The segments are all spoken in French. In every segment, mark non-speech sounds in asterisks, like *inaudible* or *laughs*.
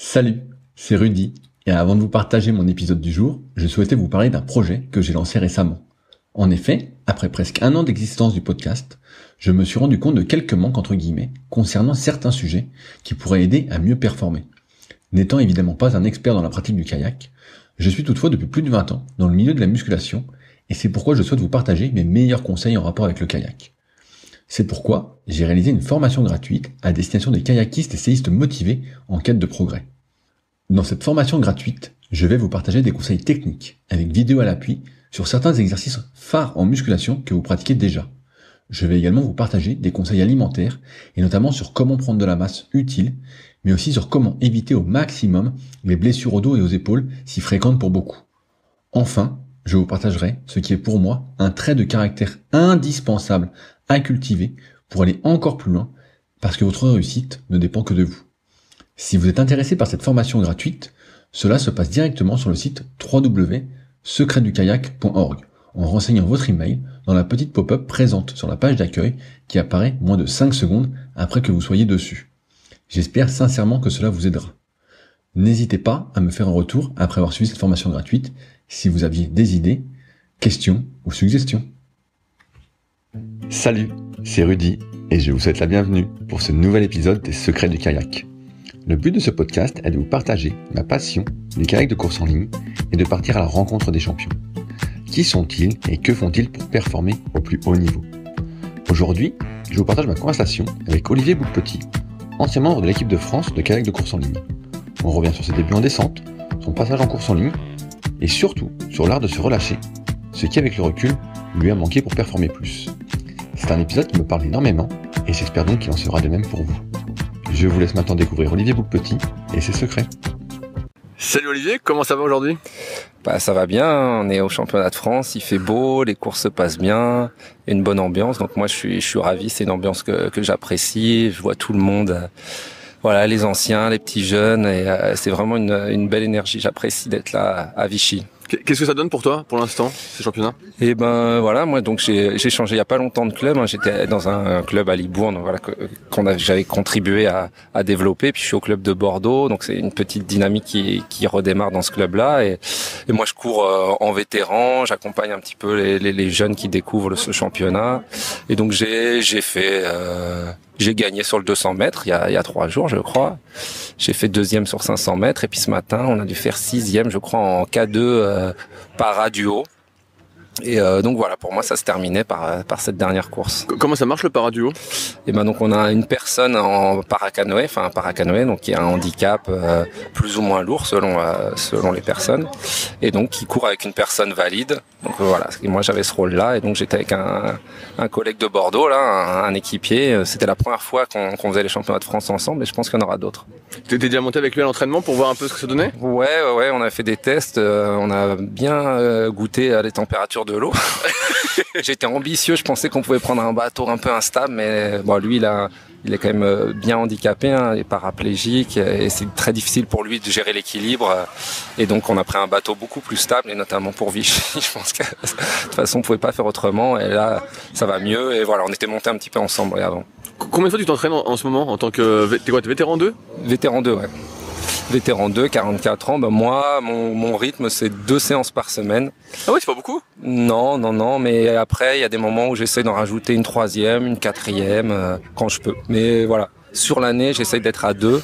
Salut, c'est Rudy, et avant de vous partager mon épisode du jour, je souhaitais vous parler d'un projet que j'ai lancé récemment. En effet, après presque un an d'existence du podcast, je me suis rendu compte de quelques manques entre guillemets concernant certains sujets qui pourraient aider à mieux performer. N'étant évidemment pas un expert dans la pratique du kayak, je suis toutefois depuis plus de 20 ans dans le milieu de la musculation et c'est pourquoi je souhaite vous partager mes meilleurs conseils en rapport avec le kayak. C'est pourquoi j'ai réalisé une formation gratuite à destination des kayakistes et séistes motivés en quête de progrès. Dans cette formation gratuite, je vais vous partager des conseils techniques, avec vidéo à l'appui, sur certains exercices phares en musculation que vous pratiquez déjà. Je vais également vous partager des conseils alimentaires, et notamment sur comment prendre de la masse utile, mais aussi sur comment éviter au maximum les blessures au dos et aux épaules si fréquentes pour beaucoup. Enfin, je vous partagerai ce qui est pour moi un trait de caractère indispensable à cultiver pour aller encore plus loin, parce que votre réussite ne dépend que de vous. Si vous êtes intéressé par cette formation gratuite, cela se passe directement sur le site www.secretdukayak.org en renseignant votre email dans la petite pop-up présente sur la page d'accueil qui apparaît moins de 5 secondes après que vous soyez dessus. J'espère sincèrement que cela vous aidera. N'hésitez pas à me faire un retour après avoir suivi cette formation gratuite si vous aviez des idées, questions ou suggestions. Salut, c'est Rudy et je vous souhaite la bienvenue pour ce nouvel épisode des Secrets du kayak. Le but de ce podcast est de vous partager ma passion du kayak de course en ligne et de partir à la rencontre des champions. Qui sont-ils et que font-ils pour performer au plus haut niveau? Aujourd'hui, je vous partage ma conversation avec Olivier Boupetit, ancien membre de l'équipe de France de kayak de course en ligne. On revient sur ses débuts en descente, son passage en course en ligne et surtout sur l'art de se relâcher, ce qui avec le recul lui a manqué pour performer plus. C'est un épisode qui me parle énormément et j'espère donc qu'il en sera de même pour vous. Je vous laisse maintenant découvrir Olivier Boupetit et ses secrets. Salut Olivier, comment ça va aujourd'hui? Bah, ça va bien, on est au championnat de France, il fait beau, les courses se passent bien, une bonne ambiance. Donc moi je suis, je suis ravi, c'est une ambiance que, que j'apprécie, je vois tout le monde, voilà, les anciens, les petits jeunes, et euh, c'est vraiment une, une belle énergie. J'apprécie d'être là à Vichy. Qu'est-ce que ça donne pour toi, pour l'instant, ces championnats? Eh ben voilà, moi donc j'ai changé il y a pas longtemps de club. Hein. J'étais dans un club à Libourne, voilà, qu'on j'avais contribué à, à, développer. Puis je suis au club de Bordeaux, donc c'est une petite dynamique qui, qui redémarre dans ce club-là. Et, et, moi je cours euh, en vétéran, j'accompagne un petit peu les, les, les, jeunes qui découvrent ce championnat. Et donc j'ai j'ai fait euh, j'ai gagné sur le 200 mètres il y a, trois jours, je crois. J'ai fait deuxième sur 500 mètres et puis ce matin, on a dû faire sixième, je crois, en K2 euh, par radio. Et euh, donc voilà, pour moi, ça se terminait par, par cette dernière course. Comment ça marche le paraduo Et ben donc on a une personne en paracanoë, enfin un paracanoë, donc qui a un handicap euh, plus ou moins lourd selon euh, selon les personnes, et donc qui court avec une personne valide. Donc voilà, et moi j'avais ce rôle-là, et donc j'étais avec un, un collègue de Bordeaux là, un, équipier. C'était la première fois qu'on faisait les championnats de France ensemble, et je pense qu'il y en aura d'autres. Tu étais déjà monté avec lui à l'entraînement pour voir un peu ce que ça donnait? Ouais, ouais, ouais, on a fait des tests, on a bien goûté à les températures de l'eau. *laughs* J'étais ambitieux, je pensais qu'on pouvait prendre un bateau un peu instable, mais bon, lui, il, a, il est quand même euh, bien handicapé, hein, il est paraplégique, et c'est très difficile pour lui de gérer l'équilibre. Et donc, on a pris un bateau beaucoup plus stable, et notamment pour Vichy. *laughs* je pense que de toute façon, on pouvait pas faire autrement. Et là, ça va mieux. Et voilà, on était monté un petit peu ensemble avant. Combien de fois tu t'entraînes en, ce moment en tant que t'es quoi, vétéran 2 Vétéran 2, ouais vétéran 2, 44 ans, ben moi, mon, mon rythme, c'est deux séances par semaine. Ah oui, c'est pas beaucoup? Non, non, non, mais après, il y a des moments où j'essaie d'en rajouter une troisième, une quatrième, euh, quand je peux. Mais voilà, sur l'année, j'essaie d'être à deux.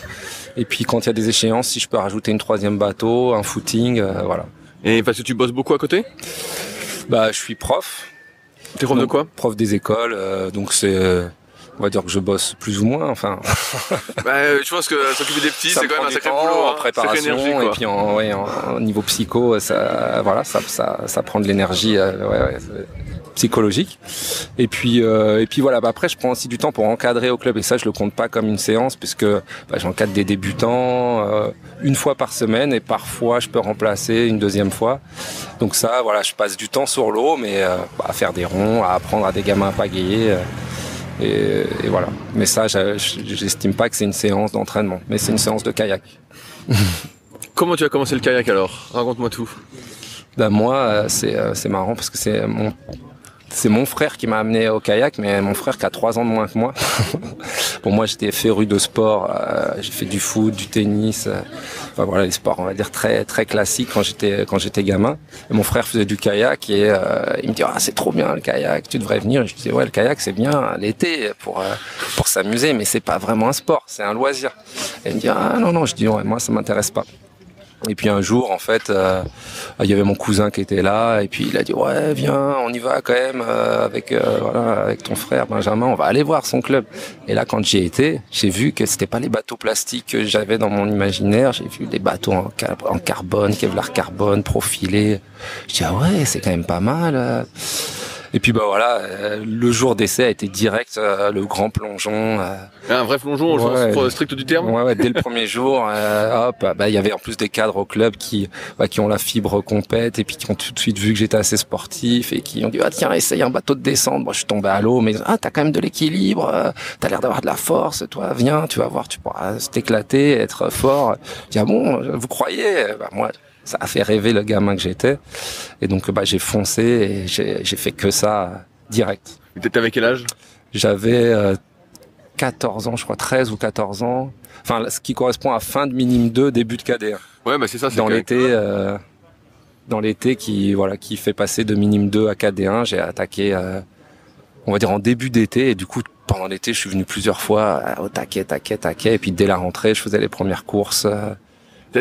Et puis quand il y a des échéances, si je peux rajouter une troisième bateau, un footing, euh, voilà. Et parce que tu bosses beaucoup à côté? Bah, je suis prof. T'es prof de quoi? Prof des écoles, euh, donc c'est on va dire que je bosse plus ou moins. Enfin, *laughs* bah, euh, je pense que s'occuper des petits, c'est quand même un sacré boulot, en hein. préparation énergie, et puis en, ouais, en, niveau psycho, ça, voilà, ça, ça, ça prend de l'énergie, euh, ouais, ouais, psychologique. Et puis, euh, et puis voilà. Bah après, je prends aussi du temps pour encadrer au club, et ça, je le compte pas comme une séance, puisque bah, j'encadre des débutants euh, une fois par semaine, et parfois, je peux remplacer une deuxième fois. Donc ça, voilà, je passe du temps sur l'eau, mais euh, bah, à faire des ronds, à apprendre à des gamins à pagayer. Euh, et, et, voilà. Mais ça, j'estime pas que c'est une séance d'entraînement, mais c'est une séance de kayak. *laughs* Comment tu as commencé le kayak alors? Raconte-moi tout. Ben moi, c'est c'est marrant parce que c'est mon c'est mon frère qui m'a amené au kayak, mais mon frère qui a trois ans de moins que moi. *laughs* Pour moi, j'étais féru de sport. Euh, j'ai fait du foot, du tennis. Euh, voilà, les sports, on va dire très très classiques quand j'étais quand j'étais gamin. Mon frère faisait du kayak et euh, il me dit ah c'est trop bien le kayak, tu devrais venir. Et je disais ouais le kayak c'est bien l'été pour pour s'amuser, mais c'est pas vraiment un sport, c'est un loisir. Et il me dit ah non non, je dis ouais moi ça m'intéresse pas. Et puis un jour, en fait, euh, il y avait mon cousin qui était là, et puis il a dit ouais, viens, on y va quand même euh, avec euh, voilà, avec ton frère Benjamin, on va aller voir son club. Et là, quand j'y étais, j'ai vu que c'était pas les bateaux plastiques que j'avais dans mon imaginaire. J'ai vu des bateaux en, en carbone, Kevlar carbone, profilés. Je dis ah ouais, c'est quand même pas mal. Et puis bah voilà, euh, le jour d'essai a été direct, euh, le grand plongeon. Euh. un vrai plongeon au sens strict du terme. Ouais, ouais dès le premier jour, hop, bah il y avait en plus des cadres au club qui bah, qui ont la fibre compète et puis qui ont tout de suite vu que j'étais assez sportif et qui ont dit ah tiens essaye un bateau de descente. Moi je suis tombé à l'eau, mais ah t'as quand même de l'équilibre, t'as l'air d'avoir de la force, toi viens, tu vas voir, tu pourras t'éclater, être fort. Je dis ah bon, vous croyez? Bah moi ça a fait rêver le gamin que j'étais. Et donc, bah, j'ai foncé et j'ai fait que ça direct. Tu avec quel âge? J'avais 14 euh, ans, je crois, 13 ou 14 ans. Enfin, ce qui correspond à fin de minime 2, début de KD1. Ouais, bah c'est ça. Dans l'été, euh, dans l'été qui voilà, qui fait passer de minime 2 à KD1, j'ai attaqué, euh, on va dire en début d'été, et du coup pendant l'été, je suis venu plusieurs fois au taquet, taquet, taquet, et puis dès la rentrée, je faisais les premières courses.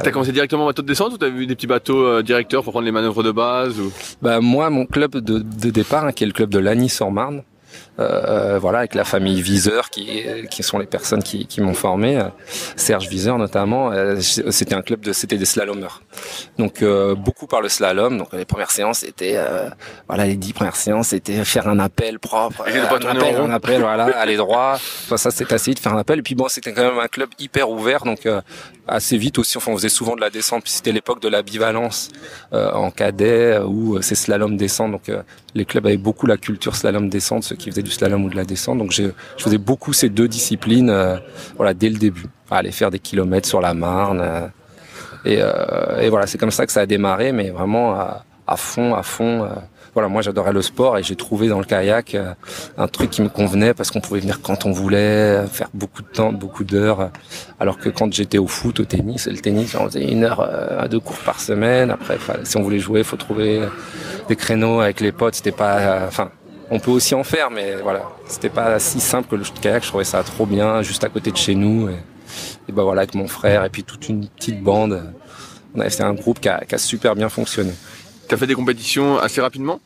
T'as commencé directement en bateau de descente ou t'as vu des petits bateaux euh, directeurs pour prendre les manœuvres de base ou... Bah moi, mon club de, de départ, hein, qui est le club de Lagny-sur-Marne, euh, voilà, avec la famille Viseur, qui, qui sont les personnes qui, qui m'ont formé. Serge Viseur notamment, euh, c'était un club de, c'était des slalomers. Donc euh, beaucoup par le slalom. Donc les premières séances c'était, voilà, les dix premières séances c'était faire un appel propre, un, appel, un appel, voilà, aller droit. Enfin, ça c'était assez de faire un appel. Et puis bon, c'était quand même un club hyper ouvert, donc assez vite aussi. Enfin, on faisait souvent de la descente. Puis c'était l'époque de la bivalence en cadet où c'est slalom descente. Donc les clubs avaient beaucoup la culture slalom descente, ceux qui faisaient du slalom ou de la descente. Donc je faisais beaucoup ces deux disciplines euh, voilà, dès le début. Aller faire des kilomètres sur la Marne. Euh, et, euh, et, voilà, c'est comme ça que ça a démarré, mais vraiment à, fond, à fond. voilà, moi j'adorais le sport et j'ai trouvé dans le kayak un truc qui me convenait parce qu'on pouvait venir quand on voulait, faire beaucoup de temps, beaucoup d'heures. Alors que quand j'étais au foot, au tennis, le tennis, on faisait une heure à deux cours par semaine. Après, si on voulait jouer, il faut trouver des créneaux avec les potes. C'était pas, enfin, on peut aussi en faire, mais voilà, c'était pas si simple que le kayak. Je trouvais ça trop bien, juste à côté de chez nous. Et, et ben voilà, avec mon frère et puis toute une petite bande, on avait fait un groupe qui a, super bien fonctionné. Tu as fait des compétitions assez rapidement?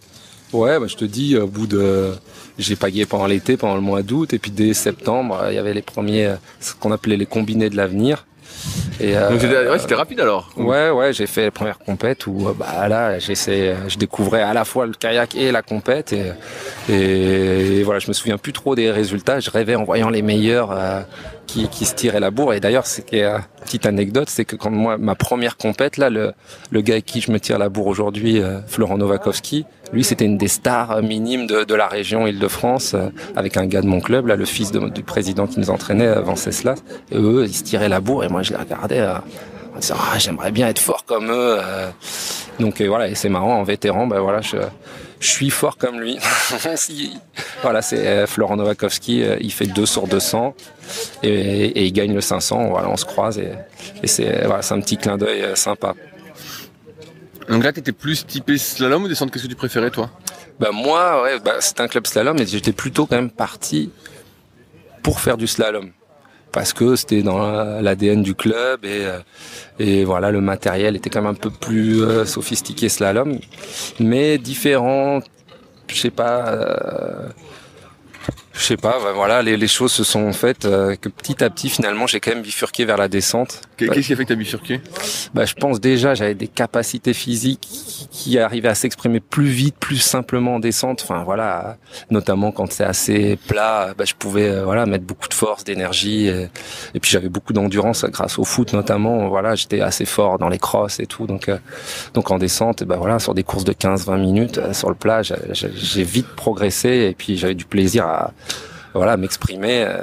Ouais, bah, je te dis, au bout de, j'ai pagayé pendant l'été, pendant le mois d'août, et puis dès septembre, il y avait les premiers, ce qu'on appelait les combinés de l'avenir. Et euh, Donc c'était rapide alors. Ouais ouais, j'ai fait les premières compètes où euh, bah là j'essaie, je découvrais à la fois le kayak et la compète et, et, voilà, je me souviens plus trop des résultats. Je rêvais en voyant les meilleurs euh, qui, qui se tiraient la bourre. Et d'ailleurs, c'est une petite anecdote, c'est que quand moi ma première compète là, le, le gars avec qui je me tire la bourre aujourd'hui, Florent Novakovski, lui c'était une des stars minimes de, de la région Île-de-France avec un gars de mon club là, le fils du président qui nous entraînait, Venceslas. Et eux, ils se tiraient la bourre et moi je les regardais euh, en disant ah, j'aimerais bien être fort comme eux. Euh. Donc euh, voilà, et c'est marrant en vétéran, ben voilà, je, je suis fort comme lui. *laughs* voilà, c'est Florent Novakovski, il fait 2 sur 200 et, et, il gagne le 500. Voilà, on se croise et, et c'est voilà, c'est un petit clin d'œil sympa. Donc là, t'étais plus typé slalom ou descente Qu'est-ce que tu préférais, toi? Bah moi, ouais, bah, c'était un club slalom, mais j'étais plutôt quand même parti pour faire du slalom parce que c'était dans l'ADN du club et, euh, et voilà le matériel était quand même un peu plus euh, sophistiqué slalom, mais différent. Je sais pas. Euh, je sais pas, voilà, les, les, choses se sont faites euh, que petit à petit, finalement, j'ai quand même bifurqué vers la descente. Qu'est-ce qui a fait que tu as bifurqué? Bah, Je pense déjà, j'avais des capacités physiques qui, arrivaient à s'exprimer plus vite, plus simplement en descente. Enfin, voilà, notamment quand c'est assez plat, bah, je pouvais euh, voilà mettre beaucoup de force, d'énergie. Et, puis j'avais beaucoup d'endurance grâce au foot, notamment. Voilà, j'étais assez fort dans les crosses et tout. Donc, euh, donc en descente, bah, voilà, sur des courses de 15-20 minutes sur le plat, j'ai vite progressé et puis j'avais du plaisir à voilà, m'exprimer. Euh,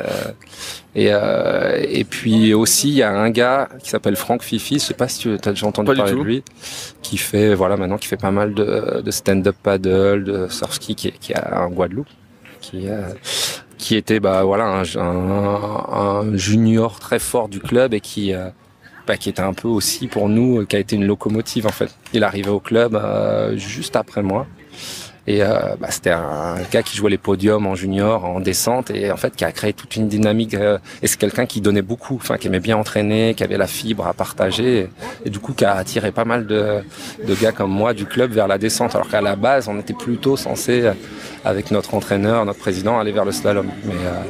et, euh, et puis aussi, il y a un gars qui s'appelle Franck Fifi, je sais pas si tu as déjà entendu parler de lui, qui fait, voilà, maintenant, qui fait pas mal de, de stand-up paddle, de surf ski, qui, qui a un Guadeloupe, qui, euh, qui était, bah voilà, un, un, junior très fort du club et qui, bah, qui était un peu aussi pour nous, qui a été une locomotive en fait. Il arrivait au club juste après moi. Et euh, bah, c'était un gars qui jouait les podiums en junior, en descente, et en fait qui a créé toute une dynamique. Euh, et c'est quelqu'un qui donnait beaucoup, enfin qui aimait bien entraîner, qui avait la fibre à partager, et, du coup qui a attiré pas mal de, gars comme moi du club vers la descente. Alors qu'à la base, on était plutôt censé, avec notre entraîneur, notre président, aller vers le slalom. Euh,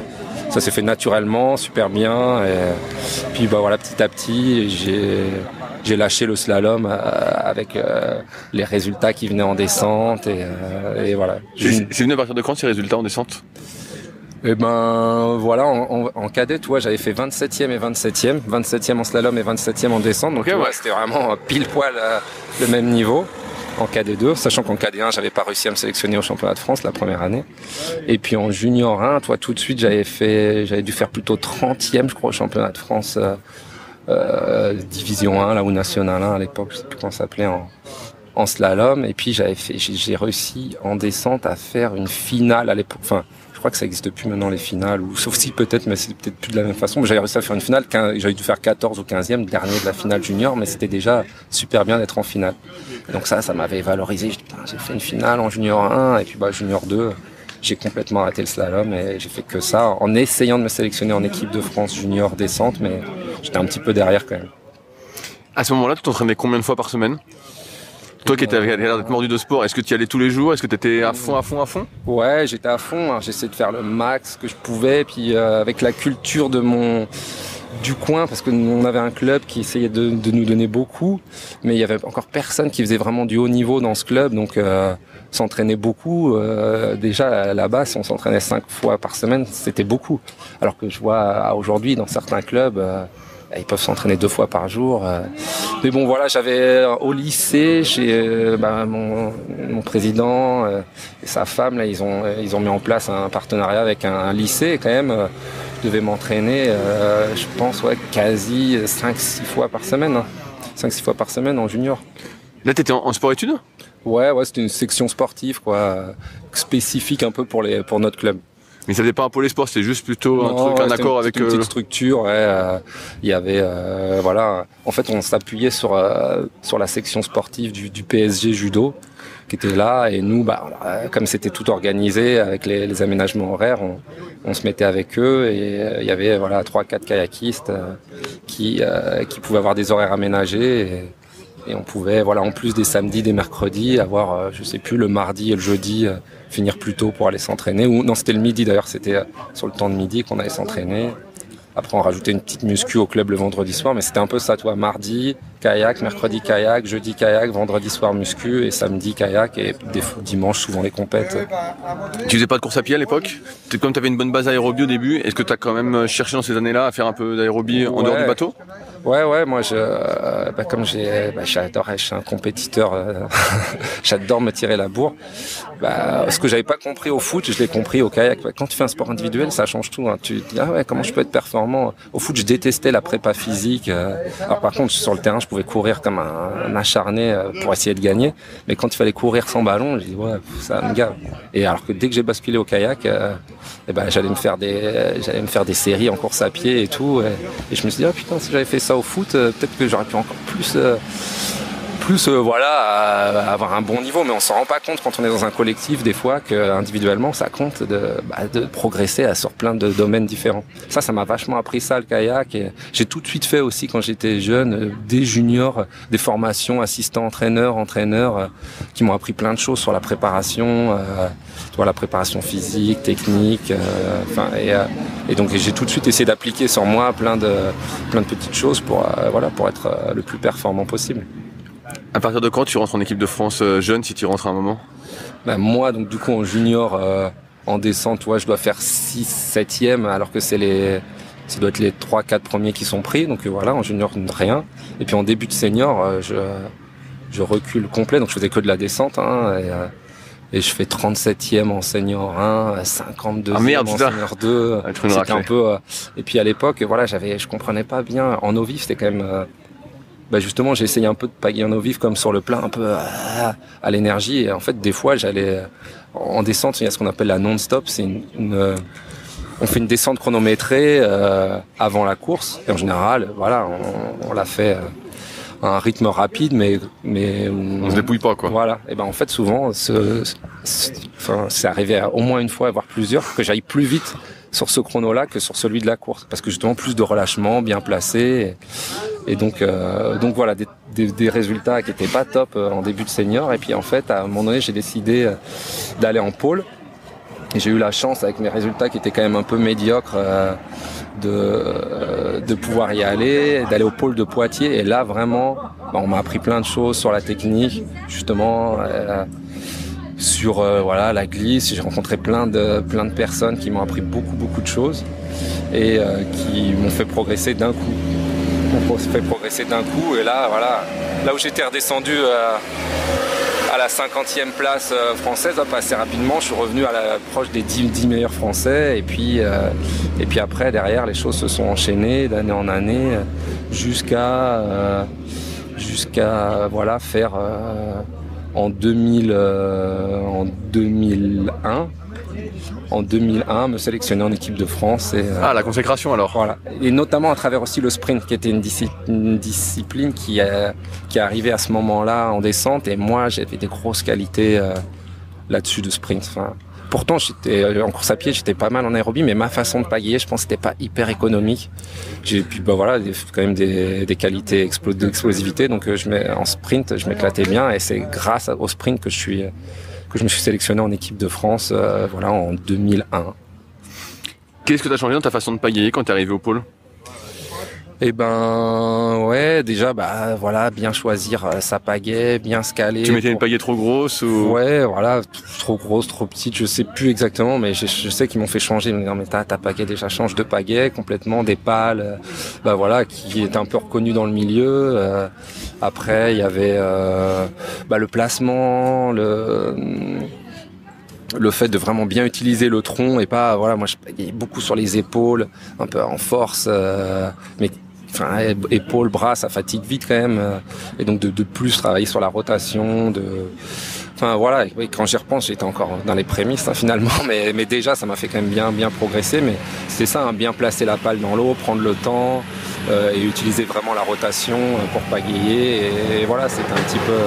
ça s'est fait naturellement, super bien. Et puis bah voilà, petit à petit, j'ai j'ai lâché le slalom euh, avec euh, les résultats qui venaient en descente et, euh, et voilà. C'est venu à partir de quand ces résultats en descente? Eh ben voilà, en, en, cadet, tu vois, j'avais fait 27e et 27e, 27e en slalom et 27e en descente, donc c'était vraiment pile poil le même niveau en KD2, sachant qu'en KD1, j'avais pas réussi à me sélectionner au championnat de France la première année. Et puis en junior 1, toi, tout de suite, j'avais fait, j'avais dû faire plutôt 30e, je crois, au championnat de France euh, division 1 là ou national 1 à l'époque, je sais plus comment ça s'appelait en, en slalom. Et puis j'avais fait, j'ai réussi en descente à faire une finale à l'époque. Que ça existe plus maintenant les finales, ou sauf si peut-être, mais c'est peut-être plus de la même façon. J'avais réussi à faire une finale, j'avais dû faire 14 ou 15e, dernier de la finale junior, mais c'était déjà super bien d'être en finale. donc ça, ça m'avait valorisé. J'ai fait une finale en junior 1 et puis bah junior 2 j'ai complètement arrêté le slalom et j'ai fait que ça en essayant de me sélectionner en équipe de France junior descente, mais j'étais un petit peu derrière quand même. À ce moment-là, tu t'entraînais combien de fois par semaine? Toi qui l'air d'être mordu de sport, est-ce que tu y allais tous les jours? Est-ce que tu étais à fond, à fond, à fond? Ouais, j'étais à fond. Hein. J'essayais de faire le max que je pouvais. Puis euh, avec la culture de mon du coin, parce que on avait un club qui essayait de, nous donner beaucoup, mais il y avait encore personne qui faisait vraiment du haut niveau dans ce club. Donc euh, s'entraîner beaucoup. Euh, déjà à la base, on s'entraînait cinq fois par semaine, c'était beaucoup. Alors que je vois aujourd'hui dans certains clubs, euh, ils peuvent s'entraîner deux fois par jour. Euh. Mais bon, voilà, j'avais au lycée, j'ai bah, mon, mon, président et sa femme là, ils ont ils ont mis en place un partenariat avec un, lycée quand même. je devais m'entraîner, je pense, ouais, quasi 5-6 fois par semaine. 5-6 hein. fois par semaine en junior. Là, tu étais en, en sport-études Ouais, ouais, c'était une section sportive, quoi, spécifique un peu pour les, pour notre club. Mais ça n'était pas un pôle sport, c'était juste plutôt un truc, un accord avec. Une petite euh, structure, ouais. Euh, il y avait, euh, voilà. En fait, on s'appuyait sur sur la section sportive du, du, PSG judo, qui était là, et nous, bah, comme c'était tout organisé avec les, les aménagements horaires, on, on, se mettait avec eux, et il y avait voilà trois, quatre kayakistes qui qui pouvaient avoir des horaires aménagés. Et, et on pouvait, voilà, en plus des samedis, des mercredis, avoir, euh, je sais plus, le mardi et le jeudi, euh, finir plus tôt pour aller s'entraîner. Ou non, c'était le midi d'ailleurs, c'était euh, sur le temps de midi qu'on allait s'entraîner. Après, on rajoutait une petite muscu au club le vendredi soir, mais c'était un peu ça, toi. Mardi, kayak, mercredi, kayak, jeudi, kayak, vendredi soir, muscu, et samedi, kayak, et des dimanche, souvent les compètes. Tu faisais pas de course à pied à l'époque? Comme tu avais une bonne base aérobie au début, est-ce que tu as quand même cherché dans ces années-là à faire un peu d'aérobie en dehors du bateau? Ouais, ouais, moi, je, euh, bah, comme j'ai, bah, j'adore, je suis un compétiteur, euh, *laughs* j'adore me tirer la bourre. Bah, ce que j'avais pas compris au foot, je l'ai compris au kayak. Quand tu fais un sport individuel, ça change tout. Hein. Tu te dis, ah ouais, comment je peux être performant? Au foot, je détestais la prépa physique. Euh. Alors par contre, sur le terrain, je pouvais courir comme un, acharné pour essayer de gagner. Mais quand il fallait courir sans ballon, je dis, ouais, ça me gave. Et alors que dès que j'ai basculé au kayak, eh ben, j'allais me faire des, j'allais me faire des séries en course à pied et tout. Et, je me suis dit, ah putain, si j'avais fait ça au foot, euh, peut-être que j'aurais pu encore plus euh, plus euh, voilà avoir un bon niveau. Mais on s'en rend pas compte quand on est dans un collectif des fois que individuellement ça compte de, bah, de progresser sur plein de domaines différents. Ça ça m'a vachement appris ça le kayak. Et j'ai tout de suite fait aussi quand j'étais jeune des juniors des formations assistant entraîneur entraîneur qui m'ont appris plein de choses sur la préparation euh, la préparation physique technique enfin et, et donc j'ai tout de suite essayé d'appliquer sur moi plein de plein de petites choses pour voilà pour être le plus performant possible à partir de quand tu rentres en équipe de France euh, jeune si tu rentres à un moment bah, Moi, donc du coup en junior, euh, en descente, vois, je dois faire 6 7e alors que c'est les ça doit être les 3 4 premiers qui sont pris donc euh, voilà en junior rien et puis en début de senior je je recule complet donc je faisais que de la descente hein, et, et je fais 37e en senior 1, 52e Ah, merde, en senior 2. Ah, tu fais une C'était un peu. euh, Et puis à l'époque, voilà, j'avais, je comprenais pas bien. En eau vive, c'était quand même. euh, Bah justement, j'ai essayé un peu de pagayer eau vive comme sur le plein, un peu à l'énergie. Et en fait, des fois, j'allais en descente. Il y a ce qu'on appelle la non-stop. C'est une, une, on fait une descente chronométrée euh, avant la course. Et en général, voilà, on, on l'a fait euh, à un rythme rapide, mais mais On se dépouille pas, quoi. voilà. Et ben en fait souvent, ce, ce- enfin, c'est arrivé à au moins une fois, voire plusieurs, que j'aille plus vite sur ce chrono-là que sur celui de la course, parce que justement plus de relâchement, bien placé, et, donc euh, donc voilà des, résultats qui étaient pas top euh, en début de senior. Et puis en fait, à un moment donné, j'ai décidé euh, d'aller en pôle. Et j'ai eu la chance, avec mes résultats qui étaient quand même un peu médiocres, de, de pouvoir y aller, d'aller au pôle de Poitiers. Et là, vraiment, bah, on m'a appris plein de choses sur la technique, justement, sur euh, voilà la glisse. J'ai rencontré plein de plein de personnes qui m'ont appris beaucoup beaucoup de choses et euh, qui m'ont fait progresser d'un coup. Fait progresser d'un coup. Et là, voilà, là où j'étais redescendu. euh, à la 50e place française, assez rapidement, je suis revenu à la proche des 10, 10 meilleurs français. Et puis, et puis après, derrière, les choses se sont enchaînées d'année en année jusqu'à jusqu'à voilà faire en 2000 euh, en 2001 en 2001 me sélectionner en équipe de France et euh, Ah, la consécration alors. voilà. Et notamment à travers aussi le sprint, qui était une, disci- une discipline qui, euh, qui est arrivée à ce moment-là en descente. Et moi, j'avais des grosses qualités là-dessus de sprint. Enfin, pourtant, j'étais euh, en course à pied, j'étais pas mal en aérobie, mais ma façon de pagayer, je pense, c'était pas hyper économique. J'ai puis bah voilà, quand même des, qualités explo- d'explosivité. Donc, euh, je mets en sprint, je m'éclatais bien, et c'est grâce au sprint que je me suis sélectionné en équipe de France, euh, voilà, en 2001. Qu'est-ce que t'as changé dans ta façon de pagayer quand t'es arrivé au pôle? Eh ben ouais, déjà bah voilà, bien choisir euh, sa pagaie, bien se caler. Tu mettais une pagaie trop grosse ou Ouais, voilà, trop grosse, trop petite, je sais plus exactement, mais je, je sais qu'ils m'ont fait changer. Ils m'ont dit, non mais ta, ta pagaie déjà change de pagaie complètement, des pales, euh, bah voilà, qui est un peu reconnu dans le milieu. euh. après, il y avait euh, bah, le placement, le le fait de vraiment bien utiliser le tronc et pas voilà moi je pagayais beaucoup sur les épaules un peu en force euh, mais enfin épaules bras ça fatigue vite quand même euh, et donc de, de plus travailler sur la rotation de enfin voilà quand j'y repense j'étais encore dans les prémices hein, finalement *laughs* mais, mais déjà ça m'a fait quand même bien bien progresser mais c'est ça hein, bien placer la palle dans l'eau prendre le temps euh, et utiliser vraiment la rotation euh, pour pagayer et, et voilà c'était un petit peu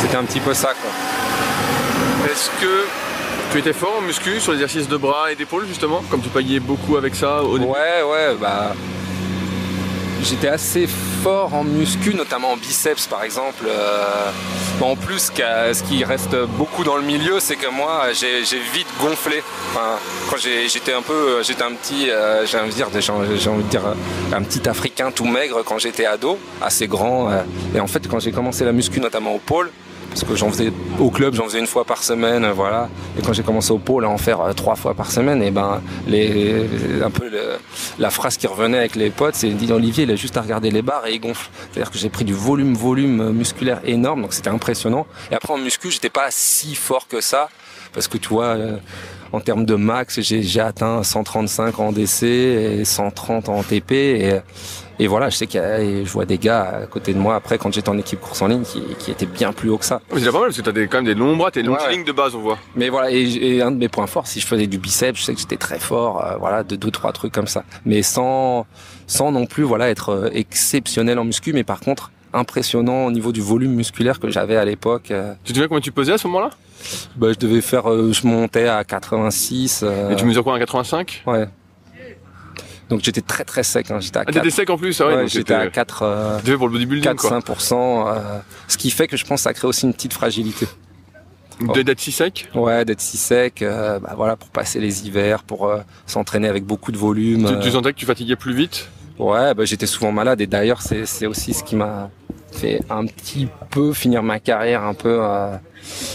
c'était un petit peu ça quoi. Est-ce que tu étais fort en muscu sur l'exercice de bras et d'épaule justement Comme tu payais beaucoup avec ça au début? Ouais, ouais, bah. J'étais assez fort en muscu, notamment en biceps par exemple. Euh, en plus, ce qui reste beaucoup dans le milieu, c'est que moi, j'ai vite gonflé. Enfin, quand j'étais un peu, j'étais un petit, euh, j'ai envie envie de dire, euh, un petit Africain tout maigre quand j'étais ado, assez grand. euh, et en fait, quand j'ai commencé la muscu, notamment au pôle, parce que j'en faisais au club, j'en faisais une fois par semaine, euh, voilà. Et quand j'ai commencé au pôle à en faire euh, trois fois par semaine, et ben les, un peu le- la phrase qui revenait avec les potes, c'est dit Olivier, il a juste à regarder les barres et il gonfle. C'est-à-dire que j'ai pris du volume, volume euh, musculaire énorme, donc c'était impressionnant. Et après en muscu, j'étais pas si fort que ça, parce que tu vois. en termes de max, j'ai j'ai atteint 135 en DC et 130 en TP. Et, et voilà, je sais qu'il je vois des gars à côté de moi après quand j'étais en équipe course en ligne qui, qui étaient bien plus haut que ça. Mais C'est pas mal parce que t'as des, quand même des longs bras, t'es une Ouais, longue ouais. ligne de base on voit. Mais voilà, et, et un de mes points forts, si je faisais du biceps, je sais que j'étais très fort, euh, voilà, de deux trois trucs comme ça. Mais sans sans non plus voilà être euh, exceptionnel en muscu, mais par contre impressionnant au niveau du volume musculaire que j'avais à l'époque. euh. Tu te souviens combien tu pesais à ce moment-là? Bah, je devais faire, euh, je montais à 86. euh, Et tu mesures quoi, un 85 Ouais. Donc j'étais très très sec, hein. j'étais à Ah, 4, t'étais sec en plus, ah ouais, ouais, j'étais à t'étais 4, euh, pour le bodybuilding quoi. 4-5%, euh, ce qui fait que je pense que ça crée aussi une petite fragilité. De- D'être si sec Ouais, d'être si sec, euh, bah voilà, pour passer les hivers, pour euh, s'entraîner avec beaucoup de volume. tu, tu sentais que tu fatiguais plus vite Ouais, bah, j'étais souvent malade et d'ailleurs c'est c'est aussi ce qui m'a fait un petit peu finir ma carrière un peu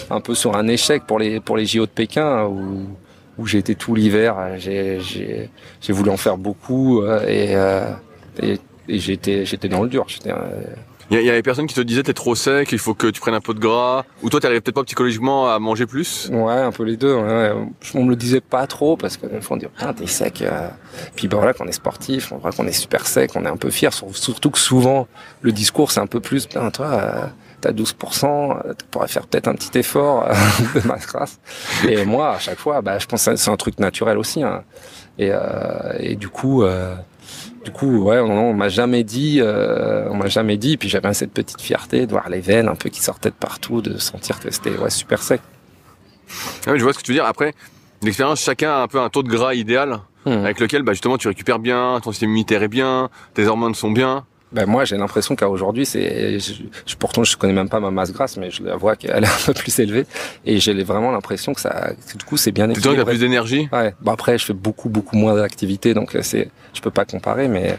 un peu sur un échec pour les pour les JO de Pékin où où j'ai été tout l'hiver. euh, J'ai voulu en faire beaucoup euh, et, euh, et et j'étais j'étais dans le dur. Il y, a des personnes qui te disaient t'es trop sec, il faut que tu prennes un peu de gras. Ou toi t'arrives peut-être pas psychologiquement à manger plus? Ouais, un peu les deux. Ouais. On me le disait pas trop parce que fois on dit putain t'es sec. Puis ben voilà qu'on est sportif, on voit qu'on est super sec, on est un peu fier. Surtout que souvent le discours c'est un peu plus putain toi. T'as 12%, tu pourrais faire peut-être un petit effort euh, *laughs* de masse grasse. Et moi, à chaque fois, bah, je pense que c'est un truc naturel aussi. Hein. Et, euh, et du coup, euh, du coup, ouais, on, m'a jamais dit, euh, on m'a jamais dit. Puis j'avais cette petite fierté de voir les veines un peu qui sortaient de partout, de sentir que c'était ouais, super sec. Ah oui, je vois ce que tu veux dire. Après, l'expérience, chacun a un peu un taux de gras idéal hmm. avec lequel, bah, justement, tu récupères bien, ton système immunitaire est bien, tes hormones sont bien. Ben moi, j'ai l'impression qu'à aujourd'hui, c'est, je, pourtant, je connais même pas ma masse grasse, mais je la vois qu'elle est un peu plus élevée, et j'ai vraiment l'impression que ça, du coup, c'est bien équilibré. Tu as plus d'énergie? Ouais. Bon après, je fais beaucoup, beaucoup moins d'activités, donc euh, c'est, je peux pas comparer, mais,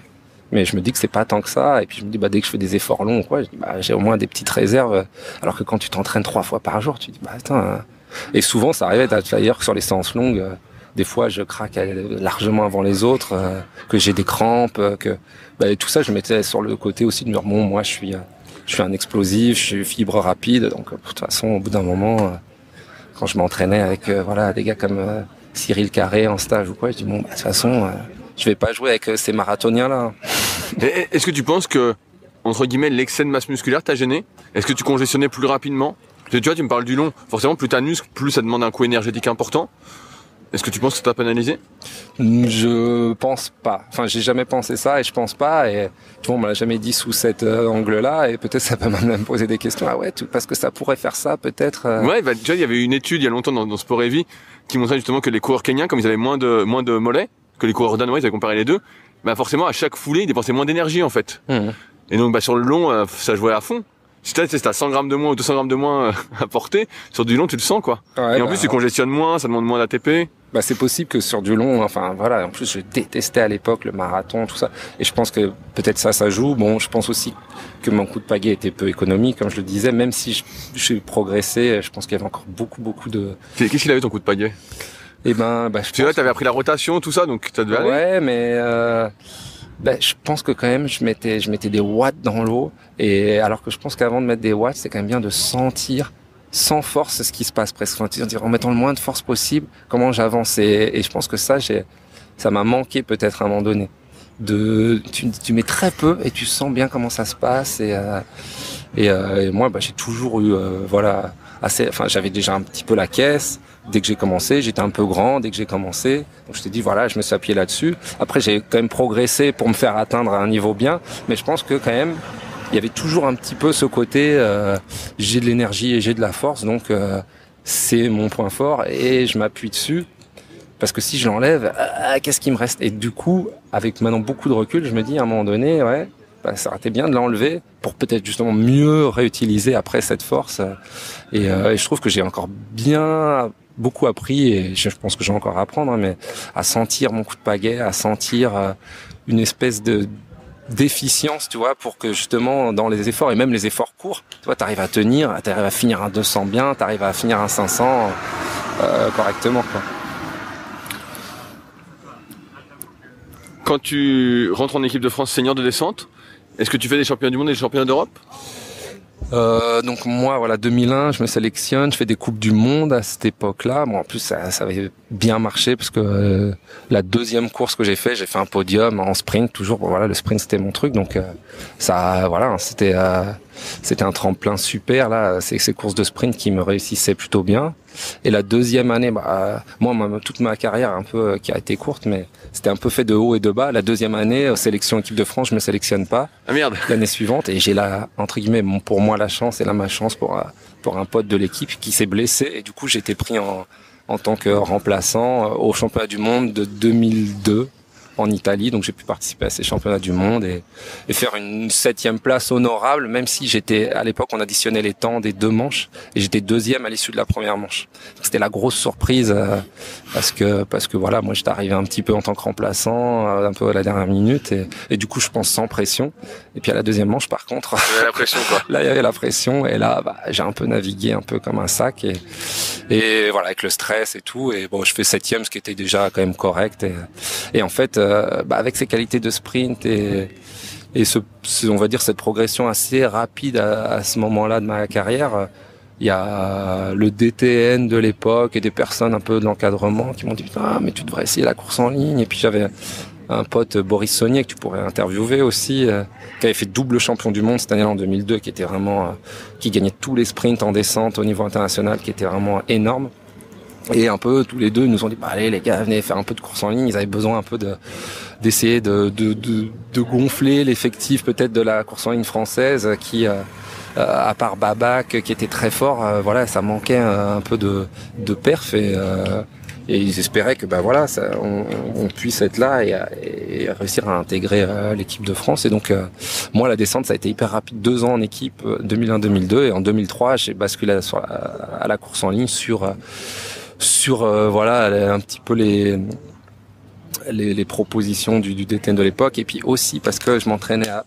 mais je me dis que c'est pas tant que ça, et puis je me dis, bah dès que je fais des efforts longs, quoi, bah, j'ai au moins des petites réserves, alors que quand tu t'entraînes trois fois par jour, tu dis, bah attends. Hein. Et souvent, ça arrive d'ailleurs sur les séances longues des fois je craque largement avant les autres, euh, que j'ai des crampes, euh, que bah, tout ça je mettais sur le côté aussi de me bon moi je suis je suis un explosif, je suis fibre rapide, donc de toute façon au bout d'un moment euh, quand je m'entraînais avec voilà des gars comme Cyril Carré en stage ou quoi, je dis bon bah, de toute façon je vais pas jouer avec ces marathoniens là. *laughs* Est-ce que tu penses que entre guillemets l'excès de masse musculaire t'a gêné? Est-ce que tu congestionnais plus rapidement? Tu vois, tu me parles du long. Forcément, plus t'as de muscles, plus ça demande un coût énergétique important. Est-ce que tu penses que ça t'a pénalisé? Je pense pas. Enfin, j'ai jamais pensé ça et je pense pas. Et tu vois, on me l'a jamais dit sous cet euh, angle-là. Et peut-être ça peut *laughs* même poser des questions. Ah ouais, parce que ça pourrait faire ça, peut-être. Euh. Ouais, bah, déjà, il y avait une étude il y a longtemps dans, Sport et Vie qui montrait justement que les coureurs kenyans, comme ils avaient moins de moins de mollets que les coureurs danois, ils avaient comparé les deux. Bah forcément, à chaque foulée, ils dépensaient moins d'énergie en fait. Mmh. Et donc, bah sur le long, euh, ça jouait à fond si t'as 100 grammes de moins ou 200 grammes de moins *laughs* à porter, sur du long, tu le sens, quoi. et en bah plus, tu congestionnes moins, ça demande moins d'ATP. Bah, c'est possible que sur du long, enfin, voilà. En plus, je détestais à l'époque le marathon, tout ça. Et je pense que peut-être ça, ça joue. Bon, je pense aussi que mon coup de pagaie était peu économique, comme je le disais, même si j'ai progressé, je pense qu'il y avait encore beaucoup, beaucoup de... Qu'est-ce qu'il avait ton coup de pagaie? Eh ben, bah, je Tu vois, t'avais appris la rotation, tout ça, donc ça devait aller. Ouais, mais, euh ben, je pense que quand même je mettais je mettais des watts dans l'eau. Et alors que je pense qu'avant de mettre des watts c'est quand même bien de sentir sans force ce qui se passe presque. En mettant le moins de force possible comment j'avance. Et, je pense que ça j'ai ça m'a manqué peut-être à un moment donné. De tu, tu, mets très peu et tu sens bien comment ça se passe. Et euh, et, euh, et, moi bah, j'ai toujours eu euh, voilà assez enfin j'avais déjà un petit peu la caisse dès que j'ai commencé, j'étais un peu grand dès que j'ai commencé. Donc je t'ai dit voilà, je me suis appuyé là-dessus. Après j'ai quand même progressé pour me faire atteindre un niveau bien, mais je pense que quand même il y avait toujours un petit peu ce côté euh, j'ai de l'énergie et j'ai de la force, donc euh, c'est mon point fort et je m'appuie dessus. Parce que si je l'enlève, euh, qu'est-ce qui me reste? Et du coup, avec maintenant beaucoup de recul, je me dis à un moment donné, ouais, bah, ça aurait été bien de l'enlever pour peut-être justement mieux réutiliser après cette force. Et, et je trouve que j'ai encore bien beaucoup appris et je pense que j'ai encore à apprendre, hein, mais à sentir mon coup de pagaie, à sentir euh, une espèce de d'efficience, tu vois, pour que justement dans les efforts et même les efforts courts, tu vois, à tenir, t'arrives à finir un 200 bien, t'arrives à finir un 500 euh, correctement, quoi. Quand tu rentres en équipe de France senior de descente, est-ce que tu fais des championnats du monde et des championnats d'Europe? Euh, donc moi, voilà, 2001, je me sélectionne, je fais des coupes du monde à cette époque-là. Bon, en plus, ça, ça avait bien marché parce que euh, la deuxième course que j'ai fait, j'ai fait un podium en sprint. Toujours, voilà, le sprint c'était mon truc, donc euh, ça, voilà, c'était c'était un tremplin super là. C'est ces courses de sprint qui me réussissaient plutôt bien. Et la deuxième année, bah, moi, toute ma carrière un peu qui a été courte, mais c'était un peu fait de haut et de bas. La deuxième année, sélection équipe de France, je me sélectionne pas. Ah merde. L'année suivante, et j'ai la entre guillemets, pour moi la chance et là ma chance pour pour un pote de l'équipe qui s'est blessé et du coup j'ai été pris en en tant que remplaçant au championnat du monde de 2002 en Italie, donc j'ai pu participer à ces championnats du monde et, et faire une septième place honorable, même si j'étais à l'époque on additionnait les temps des deux manches et j'étais deuxième à l'issue de la première manche. C'était la grosse surprise euh, parce que parce que voilà, moi j'étais arrivé un petit peu en tant que remplaçant, euh, un peu à la dernière minute et, et du coup je pense sans pression. Et puis à la deuxième manche par contre, il y avait la pression quoi. *laughs* là il y avait la pression et là bah, j'ai un peu navigué un peu comme un sac et et voilà avec le stress et tout et bon je fais septième ce qui était déjà quand même correct et, et en fait euh, bah, avec ses qualités de sprint et, on va dire cette progression assez rapide à, ce moment-là de ma carrière. Il y a le DTN de l'époque et des personnes un peu de l'encadrement qui m'ont dit ah mais tu devrais essayer la course en ligne. Et puis j'avais un pote Boris Saunier que tu pourrais interviewer aussi, euh, qui avait fait double champion du monde cette année en 2002, qui était vraiment, euh, qui gagnait tous les sprints en descente au niveau international, qui était vraiment énorme. Et un peu tous les deux ils nous ont dit bah allez les gars venez faire un peu de course en ligne. Ils avaient besoin un peu de d'essayer de, de, de, de, gonfler l'effectif peut-être de la course en ligne française qui euh, à part Babac qui était très fort, voilà, ça manquait un peu de, de perf. Et, et ils espéraient que ben voilà ça, on, on, puisse être là et, et réussir à intégrer euh, l'équipe de France. Et donc euh, moi la descente ça a été hyper rapide. Deux ans en équipe 2001-2002 euh, et en 2003 j'ai basculé à, à, la course en ligne sur sur voilà un petit peu les les, propositions du, du DTN de l'époque. Et puis aussi parce que je m'entraînais à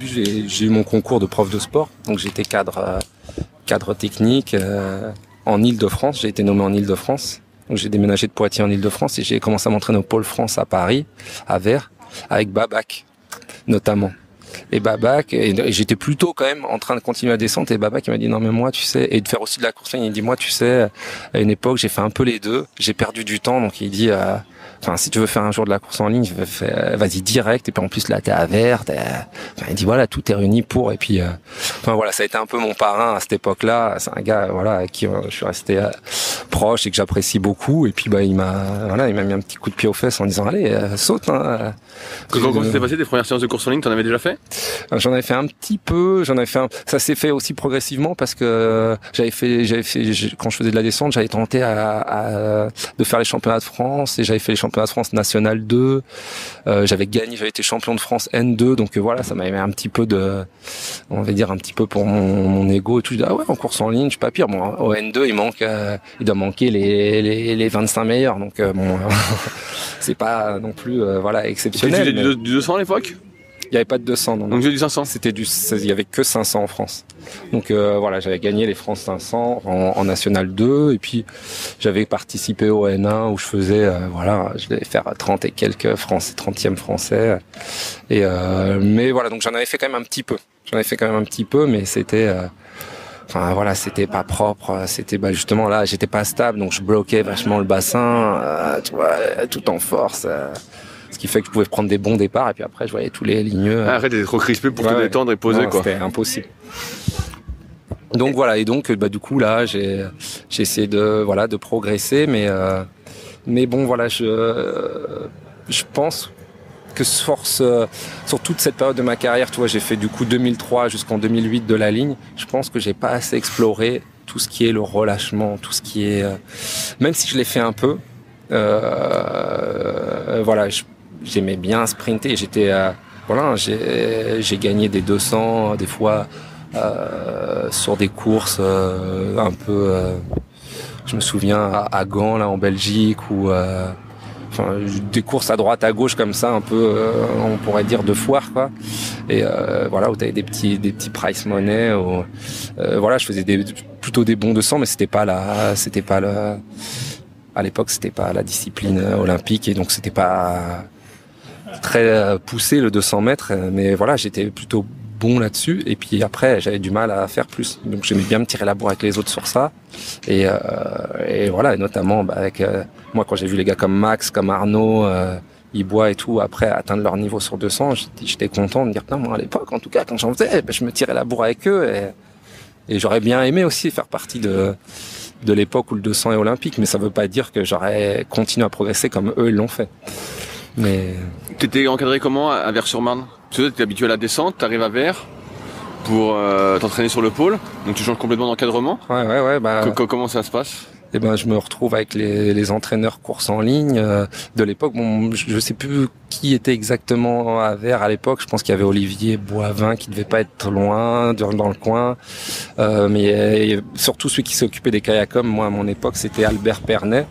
j'ai eu mon concours de prof de sport. Donc j'étais cadre cadre technique en Île-de-France. J'ai été nommé en Île-de-France. Donc j'ai déménagé de Poitiers en Ile-de-France et j'ai commencé à m'entraîner au Pôle France à Paris, à Vers, avec Babac notamment. Et Babac, j'étais plutôt quand même en train de continuer à descendre et Babac il m'a dit non mais moi tu sais, et de faire aussi de la course, il dit moi tu sais, à une époque j'ai fait un peu les deux, j'ai perdu du temps donc il dit euh, Enfin, si tu veux faire un jour de la course en ligne, vas-y direct. Et puis en plus là, t'es à vert. Enfin, il dit voilà, tout est réuni pour. Et puis, euh, enfin voilà, ça a été un peu mon parrain à cette époque-là. C'est un gars, voilà, avec qui euh, je suis resté euh, proche et que j'apprécie beaucoup. Et puis bah, il m'a, voilà, il m'a mis un petit coup de pied aux fesses en disant allez, saute. Hein, comment s'est passé tes premières séances de course en ligne T'en avais déjà fait? J'en avais fait un petit peu. J'en avais fait. Un... Ça s'est fait aussi progressivement parce que j'avais fait, j'avais fait quand je faisais de la descente, j'avais tenté à, à, de faire les championnats de France et j'avais fait les championnat de France national 2. Euh, j'avais gagné, j'avais été champion de France N2, donc euh, voilà, ça m'avait un petit peu de, on va dire un petit peu pour mon, mon ego et tout. Je dis ah ouais, en course en ligne, je suis pas pire. Bon, au N2, il manque, euh, il doit manquer les, les, les 25 meilleurs, donc bon, *laughs* c'est pas non plus voilà exceptionnel. Tu faisais du 200 à l'époque? Il n'y avait pas de 200. Donc j'ai du 500. C'était du, il y avait que 500 en France. Donc euh, voilà, j'avais gagné les France 500 en, National 2 et puis j'avais participé au N1 où je faisais, euh, voilà, je devais faire 30 et quelques français, 30e français. Et euh, mais voilà, donc j'en avais fait quand même un petit peu. J'en avais fait quand même un petit peu, mais c'était enfin voilà c'était pas propre c'était bah justement là j'étais pas stable donc je bloquais vachement le bassin tu vois, tout en force ce qui fait que je pouvais prendre des bons départs et puis après je voyais tous les ligneux. Ah, arrête d'être trop crispé pour te détendre et poser quoi. C'était impossible. Donc voilà et donc bah du coup là j'ai j'ai essayé de voilà de progresser mais euh, mais bon voilà je je pense que force sur toute cette période de ma carrière, tu vois, j'ai fait du coup 2003 jusqu'en 2008 de la ligne. Je pense que j'ai pas assez exploré tout ce qui est le relâchement, tout ce qui est, euh, même si je l'ai fait un peu, euh, voilà, je, j'aimais bien sprinter. J'étais, euh, voilà, j'ai, gagné des 200 des fois euh, sur des courses euh, un peu. Euh, je me souviens à, Gand là en Belgique ou enfin des courses à droite à gauche comme ça un peu on pourrait dire de foire quoi et voilà où t'avais des petits des petits price money voilà je faisais des plutôt des bons de sang mais c'était pas la c'était pas le à l'époque c'était pas la discipline olympique et donc c'était pas très euh, poussé le 200 mètres, euh, mais voilà, j'étais plutôt bon là-dessus. Et puis après, j'avais du mal à faire plus. Donc j'aimais bien me tirer la bourre avec les autres sur ça. Et, euh, voilà, et notamment bah, avec moi quand j'ai vu les gars comme Max, comme Arnaud, euh, Ibois et tout, après atteindre leur niveau sur 200, j'étais content de dire non, moi à l'époque, en tout cas, quand j'en faisais, bah, je me tirais la bourre avec eux. Et, j'aurais bien aimé aussi faire partie de de l'époque où le 200 est olympique, mais ça veut pas dire que j'aurais continué à progresser comme eux l'ont fait. Mais T'étais encadré comment à Vers-sur-Marne Tu es habitué à la descente, t'arrives à Vers pour euh, t'entraîner sur le pôle, donc tu changes complètement d'encadrement. Ouais, ouais, ouais. Bah, comment ça se passe? Eh ben, je me retrouve avec les, les entraîneurs course en ligne euh, de l'époque. Bon, je, sais plus qui était exactement à Vers à l'époque. Je pense qu'il y avait Olivier Boivin qui devait pas être loin, dans, le coin. Euh, mais surtout celui qui s'occupait des kayakums, moi à mon époque, c'était Albert Pernet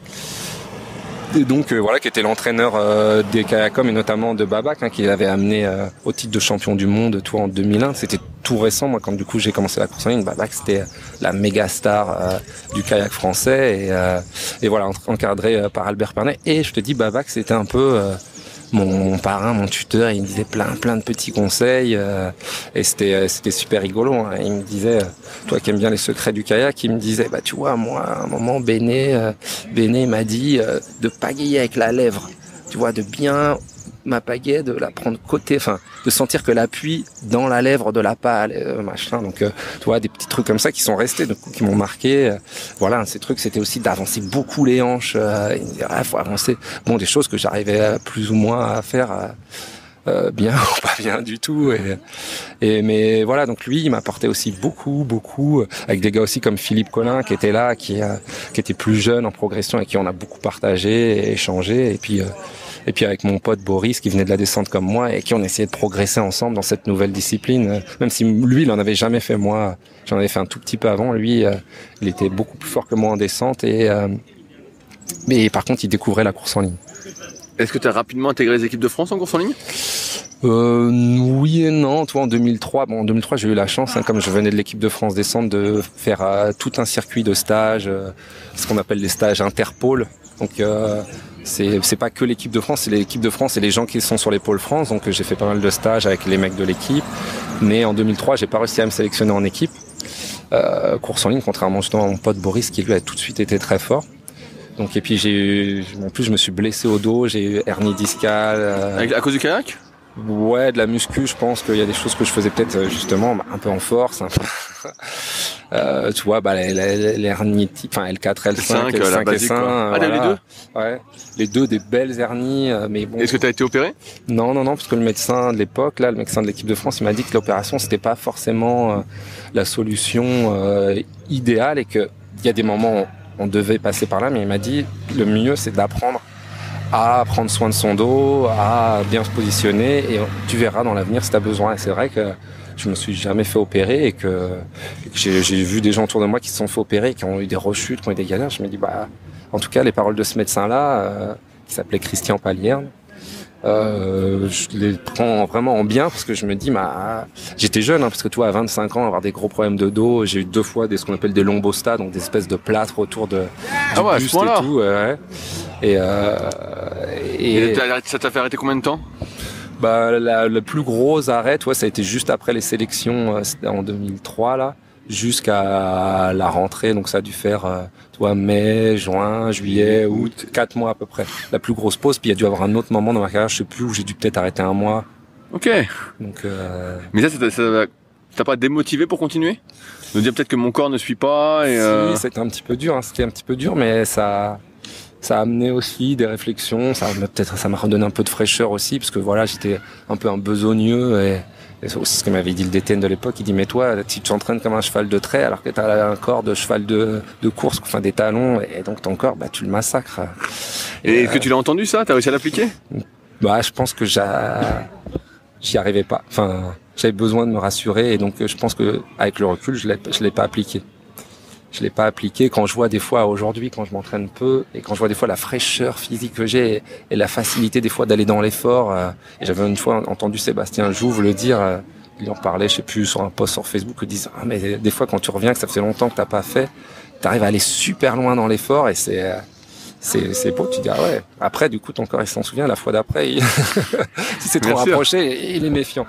donc euh, voilà qui était l'entraîneur euh, des Kayakom et notamment de Babac hein, qui l'avait amené euh, au titre de champion du monde tout en 2001 c'était tout récent. Moi quand du coup j'ai commencé la course en ligne Babac c'était la méga star du kayak français. Et, et voilà encadré par Albert Pernet. Et je te dis Babac c'était un peu mon, parrain, mon tuteur, il me disait plein plein de petits conseils euh, et c'était euh, c'était super rigolo. Hein. Il me disait, euh, toi qui aimes bien les secrets du kayak, il me disait, bah tu vois, moi à un moment Béné, m'a dit de pagayer avec la lèvre, tu vois, de bien ma pagaie, de la prendre côté, enfin, de sentir que l'appui dans la lèvre de la pâle, euh, machin. Donc, euh, tu vois, des petits trucs comme ça qui sont restés, donc, qui m'ont marqué. Euh, voilà, ces trucs, c'était aussi d'avancer beaucoup les hanches. Euh, il faut avancer. Bon, des choses que j'arrivais plus ou moins à faire. Bien *laughs* ou pas bien du tout et, et mais voilà donc lui il m'apportait aussi beaucoup beaucoup avec des gars aussi comme Philippe Collin qui était là qui qui était plus jeune en progression et qui on a beaucoup partagé et échangé et puis et puis avec mon pote Boris qui venait de la descente comme moi et qui on essayait de progresser ensemble dans cette nouvelle discipline. Même si lui, il en avait jamais fait moi, j'en avais fait un tout petit peu avant. Lui, euh, il était beaucoup plus fort que moi en descente et euh, mais par contre, il découvrait la course en ligne. Est-ce que tu as rapidement intégré les équipes de France en course en ligne? Euh, oui et non. Toi, en 2003, bon, en 2003, j'ai eu la chance, hein, comme je venais de l'équipe de France descente, de faire euh, tout un circuit de stages, ce qu'on appelle des stages Interpol. Donc, c'est c'est pas que l'équipe de France, c'est l'équipe de France et les gens qui sont sur les pôles France. Donc j'ai fait pas mal de stages avec les mecs de l'équipe. Mais en 2003, j'ai pas réussi à me sélectionner en équipe. Euh, course en ligne, contrairement justement à mon pote Boris qui lui a tout de suite été très fort. Donc et puis j'ai en plus je me suis blessé au dos, j'ai eu hernie discale. Euh, à cause du kayak? Ouais, de la muscu, je pense qu'il y a des choses que je faisais peut-être euh, justement bah, un peu en force. Un peu *laughs* euh, tu vois, bah, hernies enfin L4, L5, L5, L5 et 5. Ah, les deux? Ouais, les deux des belles hernies, euh, mais bon. Est-ce que tu as été opéré? Non, non, non, parce que le médecin de l'époque, là, le médecin de l'équipe de France, il m'a dit que l'opération c'était pas forcément la solution euh, idéale et que il y a des moments on devait passer par là, mais il m'a dit le mieux c'est d'apprendre à prendre soin de son dos, à bien se positionner et tu verras dans l'avenir si tu as besoin. C'est vrai que je me suis jamais fait opérer et que, j'ai vu des gens autour de moi qui se sont fait opérer, qui ont eu des rechutes, qui ont eu des galères. Je me dis, bah, en tout cas, les paroles de ce médecin-là, euh, qui s'appelait Christian Palierne, euh, je les prends vraiment en bien parce que je me dis, bah, j'étais jeune, hein, parce que toi, à 25 ans, avoir des gros problèmes de dos, j'ai eu deux fois des ce qu'on appelle des lombostas, donc des espèces de plâtres autour de du ah buste et tout. Ouais. Et, euh, et, et ça t'a fait arrêter combien de temps? Bah, la, le plus gros arrêt, toi, ça a été juste après les sélections, euh, en 2003 là, jusqu'à la rentrée. Donc ça a dû faire, euh, toi, mai, juin, juillet, août, quatre mois à peu près. La plus grosse pause. Puis il y a dû avoir un autre moment dans ma carrière, je sais plus, où j'ai dû peut-être arrêter un mois. Ok. Donc. Euh... Mais ça, ça t'a pas démotivé pour continuer? De dire peut-être que mon corps ne suit pas et. Euh... Si, c'était un petit peu dur. Hein. C'était un petit peu dur, mais ça ça a amené aussi des réflexions, ça peut-être ça m'a redonné un peu de fraîcheur aussi parce que voilà, j'étais un peu un besogneux et, c'est aussi ce que m'avait dit le DTN de l'époque, il dit mais toi tu t'entraînes comme un cheval de trait alors que tu as un corps de cheval de, de course, enfin des talons et donc ton corps bah tu le massacres. Et, est-ce que tu l'as entendu ça, tu as réussi à l'appliquer? Bah je pense que j'y arrivais pas. Enfin, j'avais besoin de me rassurer et donc je pense que avec le recul, je l'ai je l'ai pas appliqué je l'ai pas appliqué. Quand je vois des fois aujourd'hui, quand je m'entraîne peu, et quand je vois des fois la fraîcheur physique que j'ai et, la facilité des fois d'aller dans l'effort. Euh, et j'avais une fois entendu Sébastien Jouve le dire. Euh, il en parlait, je sais plus, sur un post sur Facebook, il disait ah mais des fois quand tu reviens, que ça fait longtemps que t'as pas fait, tu arrives à aller super loin dans l'effort et c'est euh, c'est c'est beau. Tu dis ah ouais. Après du coup ton corps il s'en souvient la fois d'après. Il... *laughs* si c'est trop rapproché, il est méfiant.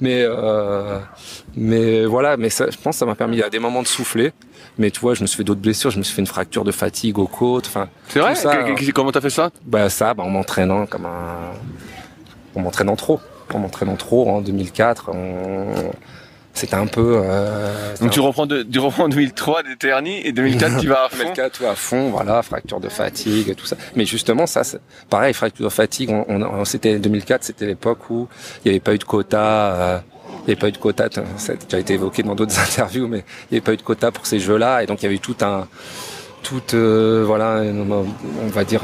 Mais euh, mais voilà. Mais ça, je pense que ça m'a permis à des moments de souffler mais tu vois, je me suis fait d'autres blessures. Je me suis fait une fracture de fatigue aux côtes. Enfin, c'est vrai? Ça, Comment t'as fait ça? Bah ça, bah, en m'entraînant comme un, en m'entraînant trop, en m'entraînant trop en 2004. C'était un peu. Euh, Donc tu reprends, de, tu reprends 2003 d'éternie et 2004 tu vas à fond? 2004 tu vas à fond, voilà, fracture de fatigue et tout ça. Mais justement ça, pareil, fracture de fatigue. On, on, c'était 2004, c'était l'époque où il n'y avait pas eu de quota. Euh, il n'y avait pas eu de quota, ça a déjà été évoqué dans d'autres *laughs* interviews, mais il n'y avait pas eu de quota pour ces jeux-là, et donc il y avait eu tout un, toute euh, voilà on va dire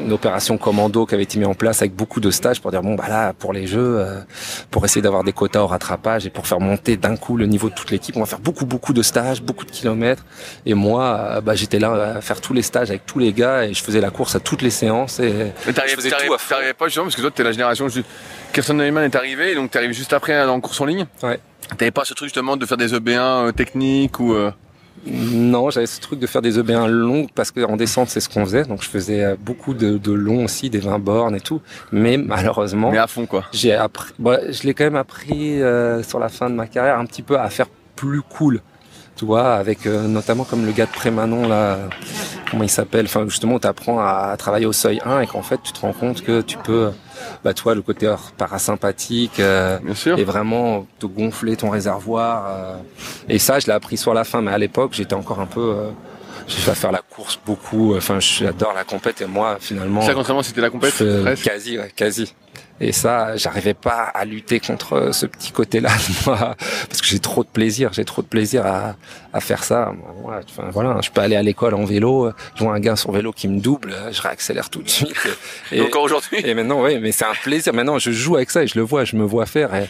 une opération commando qui avait été mise en place avec beaucoup de stages pour dire bon bah là pour les jeux euh, pour essayer d'avoir des quotas au rattrapage et pour faire monter d'un coup le niveau de toute l'équipe on va faire beaucoup beaucoup de stages beaucoup de kilomètres. Et moi euh, bah j'étais là à faire tous les stages avec tous les gars et je faisais la course à toutes les séances et mais t'arrivais pas justement parce que toi t'es la génération Kirsten Neumann est arrivé, donc tu arrives juste après en course en ligne. Ouais. T'avais pas ce truc justement de faire des EB1 euh, techniques ou euh... Non, j'avais ce truc de faire des EB1 longues parce qu'en descente, c'est ce qu'on faisait. Donc, je faisais euh, beaucoup de, de longs aussi, des 20 bornes et tout. Mais malheureusement. Mais à fond, quoi. J'ai appris, bon, je l'ai quand même appris euh, sur la fin de ma carrière un petit peu à faire plus cool. Tu vois, avec euh, notamment comme le gars de Prémanon, là, comment il s'appelle Enfin, justement, tu apprends à, travailler au seuil 1 et qu'en fait, tu te rends compte que tu peux, bah, toi, le côté parasympathique euh, et vraiment te gonfler ton réservoir. Euh. et ça, je l'ai appris sur la fin, mais à l'époque, j'étais encore un peu. Euh, je vais faire la course beaucoup. Enfin, j'adore la compète et moi, finalement. Ça, contrairement, c'était la compète. Quasi, ouais, quasi. Et ça, j'arrivais pas à lutter contre ce petit côté-là moi, *laughs* parce que j'ai trop de plaisir, j'ai trop de plaisir à, à faire ça. enfin, voilà, je peux aller à l'école en vélo, je vois un gars sur vélo qui me double, je réaccélère tout de suite. *laughs* Et, encore aujourd'hui. Et maintenant, oui, mais c'est un plaisir. Maintenant, je joue avec ça et je le vois, je me vois faire. Et,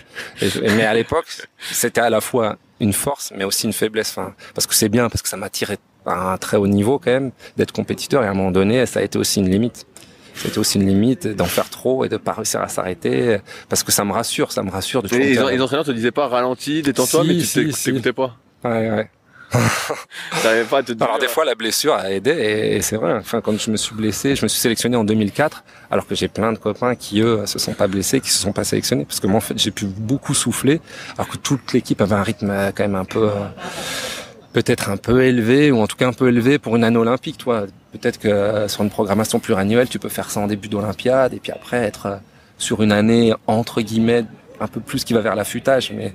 mais à l'époque, c'était à la fois une force, mais aussi une faiblesse. Enfin, parce que c'est bien, parce que ça m'a tiré à un très haut niveau quand même d'être compétiteur. Et à un moment donné, ça a été aussi une limite c'était aussi une limite d'en faire trop et de pas réussir à s'arrêter parce que ça me rassure, ça me rassure de les, les, entraîneurs te disaient pas ralenti, détends-toi, mais tu t'écoutais pas. Ouais, ouais. *laughs* pas à te alors des fois la blessure a aidé et, c'est vrai. Enfin quand je me suis blessé, je me suis sélectionné en 2004 alors que j'ai plein de copains qui eux se sont pas blessés, qui se sont pas sélectionnés parce que moi en fait j'ai pu beaucoup souffler alors que toute l'équipe avait un rythme quand même un peu euh, peut-être un peu élevé ou en tout cas un peu élevé pour une année olympique, toi. Peut-être que euh, sur une programmation pluriannuelle, tu peux faire ça en début d'Olympiade et puis après être euh, sur une année entre guillemets un peu plus qui va vers l'affûtage, mais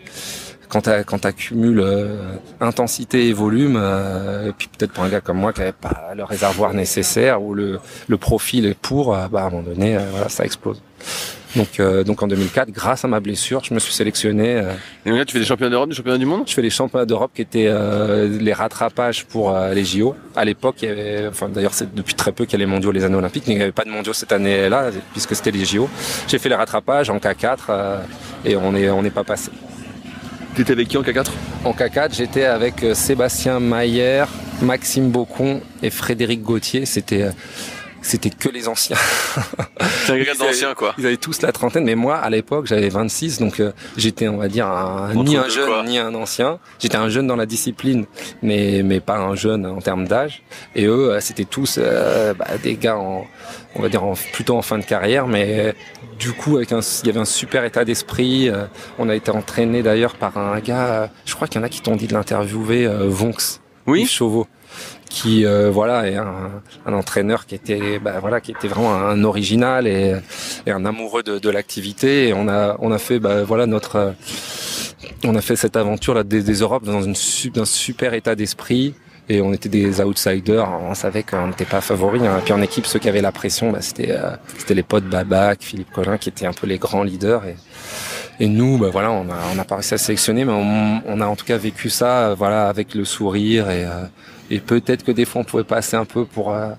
quand tu quand accumules euh, intensité et volume, et puis peut-être pour un gars comme moi qui avait pas le réservoir nécessaire ou le, le profil pour, bah à un moment donné, voilà, ça explose. Donc, euh, donc en 2004, grâce à ma blessure, je me suis sélectionné. Euh, et donc là, tu fais des championnats d'Europe, des championnats du monde? Je fais les championnats d'Europe qui étaient euh, les rattrapages pour les JO. À l'époque, il y avait, enfin d'ailleurs c'est depuis très peu qu'il y a les mondiaux, les années olympiques, mais il n'y avait pas de mondiaux cette année-là puisque c'était les JO. J'ai fait les rattrapages en K4 et on n'est on n'est pas passé. Tu étais avec qui en K4 En K4, j'étais avec Sébastien Mayer, Maxime Bocon et Frédéric Gauthier. C'était c'était que les anciens. *laughs* C'est un d'anciens, quoi. Ils avaient tous la trentaine, mais moi, à l'époque, j'avais 26, donc euh, j'étais, on va dire, ni un jeune, ni un ancien. J'étais un jeune dans la discipline, mais mais pas un jeune en termes d'âge. Et eux, euh, c'était tous euh, bah, des gars, en, on va dire, en, plutôt en fin de carrière, mais du coup, avec un, il y avait un super état d'esprit. on a été entraîné d'ailleurs par un gars, je crois qu'il y en a qui t'ont dit de l'interviewer, Vonx. Oui. Chauveau qui euh, voilà est un, un, entraîneur qui était bah, voilà qui était vraiment un original et, et un amoureux de, de l'activité. Et on a on a fait bah, voilà notre euh, on a fait cette aventure là des, des Europes dans une un super état d'esprit. Et on était des outsiders. On savait qu'on n'était pas favoris hein. puis en équipe ceux qui avaient la pression bah, c'était euh, c'était les potes Babac Philippe Collin qui étaient un peu les grands leaders. Et et nous, bah voilà, on a, on a pas réussi à sélectionner, mais on, on, a en tout cas vécu ça, voilà, avec le sourire et, et peut-être que des fois on pouvait passer un peu pour euh,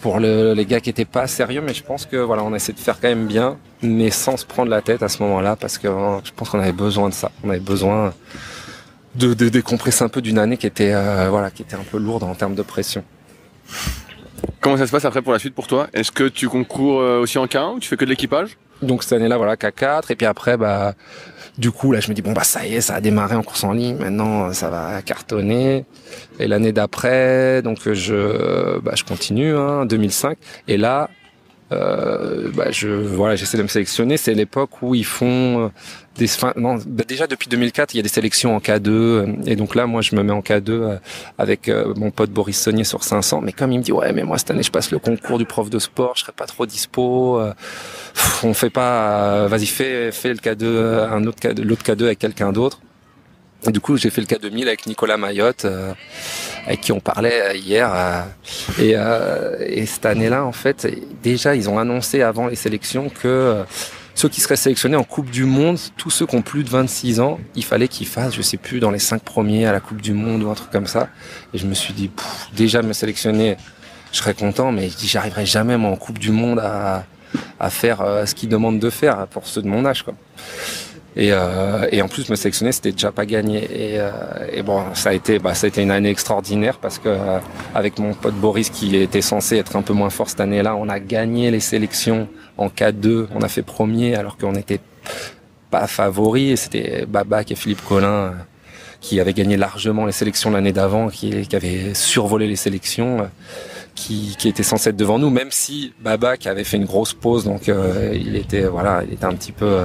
pour les gars qui étaient pas sérieux, mais je pense que voilà, on essaie de faire quand même bien, mais sans se prendre la tête à ce moment-là, parce que euh, je pense qu'on avait besoin de ça. On avait besoin de, de décompresser un peu d'une année qui était euh, voilà, qui était un peu lourde en termes de pression. Comment ça se passe après pour la suite pour toi? Est-ce que tu concours aussi en K1 ou tu fais que de l'équipage? Donc cette année-là, voilà, K4, et puis après, bah du coup, là, je me dis, bon, bah, ça y est, ça a démarré en course en ligne. Maintenant, ça va cartonner. Et l'année d'après, donc, je, bah, je continue, hein, 2005. Et là, euh, bah, je, voilà, j'essaie de me sélectionner. C'est l'époque où ils font euh, bah, déjà depuis 2004, il y a des sélections en K2. Euh, et donc là, moi, je me mets en K2 euh, avec mon pote Boris Saunier sur 500. Mais comme il me dit, ouais, mais moi, cette année, je passe le concours du prof de sport, je serai pas trop dispo. on fait pas, vas-y, fais, fais le K2, un autre K2, l'autre K2 avec quelqu'un d'autre. Du coup, j'ai fait le K2000 avec Nicolas Mayotte, euh, avec qui on parlait hier. Euh, et, euh, et, cette année-là, en fait, déjà, ils ont annoncé avant les sélections que ceux qui seraient sélectionnés en Coupe du Monde, tous ceux qui ont plus de 26 ans, il fallait qu'ils fassent, je sais plus, dans les cinq premiers à la Coupe du Monde ou un truc comme ça. Et je me suis dit, déjà me sélectionner, je serais content, mais je dis, j'arriverai jamais en Coupe du Monde à, à faire ce qu'ils demandent de faire pour ceux de mon âge, quoi. Et, euh, et en plus me sélectionner c'était déjà pas gagné. Et, euh, et, bon ça a été bah, ça a été une année extraordinaire parce que euh, avec mon pote Boris qui était censé être un peu moins fort cette année-là on a gagné les sélections en K2 on a fait premier alors qu'on n'était pas favori et c'était Babac et Philippe Collin qui avait gagné largement les sélections l'année d'avant, qui, qui, avait survolé les sélections, qui, qui, était censé être devant nous, même si Baba qui avait fait une grosse pause, donc il était voilà, il était un petit peu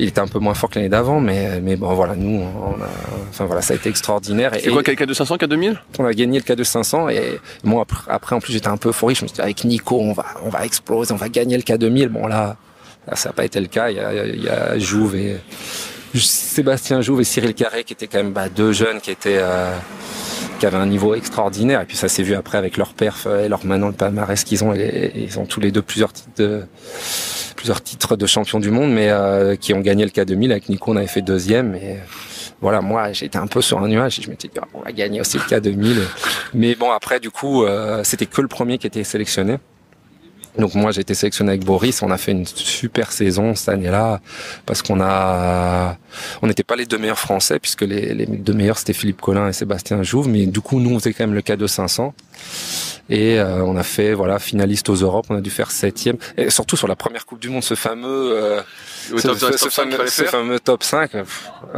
il était un peu moins fort que l'année d'avant, mais, mais bon, voilà, nous, on a, enfin voilà, ça a été extraordinaire. C'est quoi, K2 500, K 2000 On a gagné le K2 500 et moi après, en plus, j'étais un peu euphorique. Je me suis dit, avec Nico, on va, on va exploser, on va gagner le K 2000. Bon là, ça n'a pas été le cas. Il y a, il y a Jouve et Sébastien Jouve et Cyril Carré qui étaient quand même bah, deux jeunes qui étaient euh, qui avaient un niveau extraordinaire. Et puis ça s'est vu après avec leur perf et leur maintenant le palmarès qu'ils ont. Et, ils ont tous les deux plusieurs titres de plusieurs titres de champion du monde, mais euh, qui ont gagné le K2000. Avec Nico, on avait fait deuxième. Et voilà, moi, j'étais un peu sur un nuage. Et je m'étais dit, ah, on va gagner aussi le K2000. mais bon, après, du coup, euh, c'était que le premier qui était sélectionné. Donc moi j'ai été sélectionné avec Boris, on a fait une super saison cette année-là parce qu'on a on n'était pas les deux meilleurs français puisque les, deux meilleurs c'était Philippe Collin et Sébastien Jouve. Mais du coup nous on faisait quand même le K2 500 et euh, on a fait voilà finaliste aux Europes, on a dû faire septième. Et surtout sur la première Coupe du Monde, ce fameux, euh, ce, top, ce, fameux, ce fameux top 5.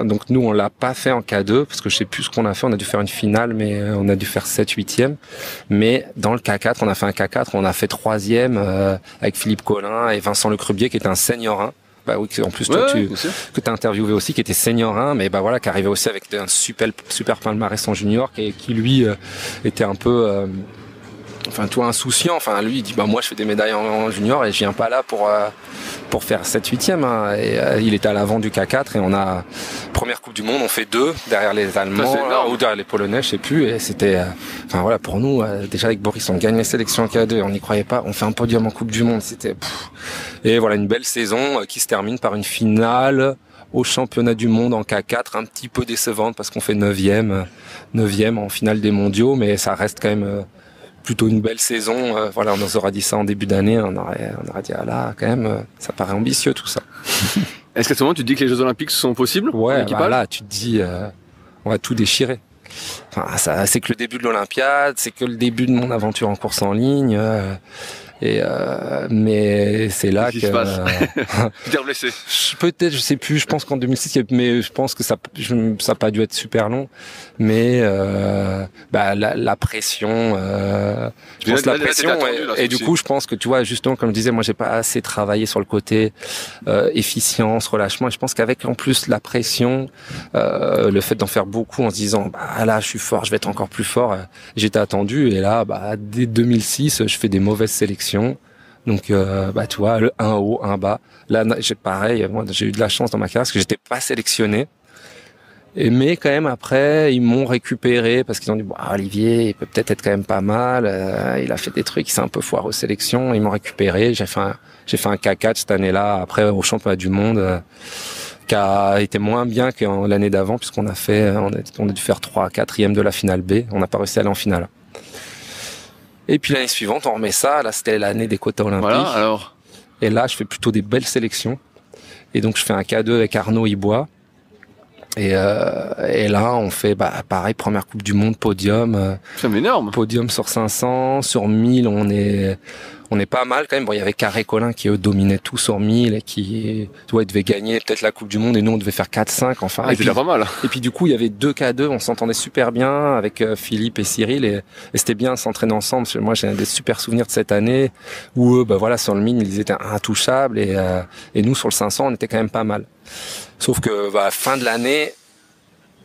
Donc nous on l'a pas fait en K2 parce que je sais plus ce qu'on a fait. On a dû faire une finale, mais euh, on a dû faire 7 huitième. Mais dans le K4, on a fait un K4, on a fait troisième euh, avec Philippe Collin et Vincent Lecrubier qui était un senior 1 bah oui, en plus toi tu que t'as interviewé aussi, qui était senior 1, mais bah voilà, qui arrivait aussi avec un super super palmarès en junior, qui, qui lui était un peu enfin toi insouciant enfin lui il dit bah moi je fais des médailles en, junior et je viens pas là pour euh, pour faire 7 8 e hein. et euh, il était à l'avant du K4 et on a première coupe du monde on fait deux derrière les allemands ou derrière les polonais je sais plus et c'était euh, enfin voilà pour nous déjà avec Boris on gagne les sélections K2 et on n'y croyait pas on fait un podium en coupe du monde c'était et voilà une belle saison qui se termine par une finale au championnat du monde en K4, un petit peu décevante parce qu'on fait 9e, 9e en finale des mondiaux, mais ça reste quand même plutôt une belle saison. Euh, voilà, on nous aura dit ça en début d'année, on aurait, on aurait dit ah là, quand même, euh, ça paraît ambitieux tout ça. *laughs* Est-ce qu'à ce moment tu te dis que les Jeux Olympiques sont possibles Ouais, bah là, tu te dis, euh, on va tout déchirer. Enfin, ça, c'est que le début de l'Olympiade, c'est que le début de mon aventure en course en ligne. Et euh, mais c'est là que. Se passe euh, *laughs* blessé. Peut-être, je sais plus. Je pense qu'en 2006, mais je pense que ça, ça n'a pas dû être super long. Mais euh, bah, la, la pression, euh, je pense la pression. et, du coup, je pense que tu vois, justement, comme je disais, moi, j'ai pas assez travaillé sur le côté euh, efficience, relâchement. Et je pense qu'avec en plus la pression, euh, le fait d'en faire beaucoup en se disant, bah là, je suis fort, je vais être encore plus fort. J'étais attendu et là, bah dès 2006, je fais des mauvaises sélections donc, euh, bah, tu vois, le un haut, un bas. Là, j'ai pareil. Moi, j'ai eu de la chance dans ma carrière parce que j'étais pas sélectionné. Mais quand même après, ils m'ont récupéré parce qu'ils ont dit bon, Olivier, il peut peut-être être quand même pas mal. Euh, il a fait des trucs, il s'est un peu foiré aux sélections. Ils m'ont récupéré. J'ai fait un, j'ai fait un K4 cette année-là. Après au championnat du monde, euh, qui a été moins bien que l'année d'avant puisqu'on a fait, on a, on a dû faire 3 quatrième de la finale B. On n'a pas réussi à aller en finale. Et puis l'année suivante, on remet ça. Là, c'était l'année des quotas olympiques. Voilà, alors. Et là, je fais plutôt des belles sélections. Et donc, je fais un K2 avec Arnaud Ibois. Et, euh, et là, on fait bah, pareil, première Coupe du Monde, podium. C'est euh, énorme. Podium sur 500, sur 1000, on est on est pas mal quand même. Bon, il y avait Carré Colin qui eux dominaient tout sur 1000 et qui, tu vois, devait gagner peut-être la Coupe du Monde et nous on devait faire 4-5 enfin. Ah, et puis, pas mal. Et puis du coup, il y avait deux K2, on s'entendait super bien avec euh, Philippe et Cyril et, c'était bien s'entraîner ensemble. Moi, j'ai des super souvenirs de cette année où eux, bah voilà, sur le 1000, ils étaient intouchables et, euh, et nous sur le 500, on était quand même pas mal. Sauf que, bah, fin de l'année,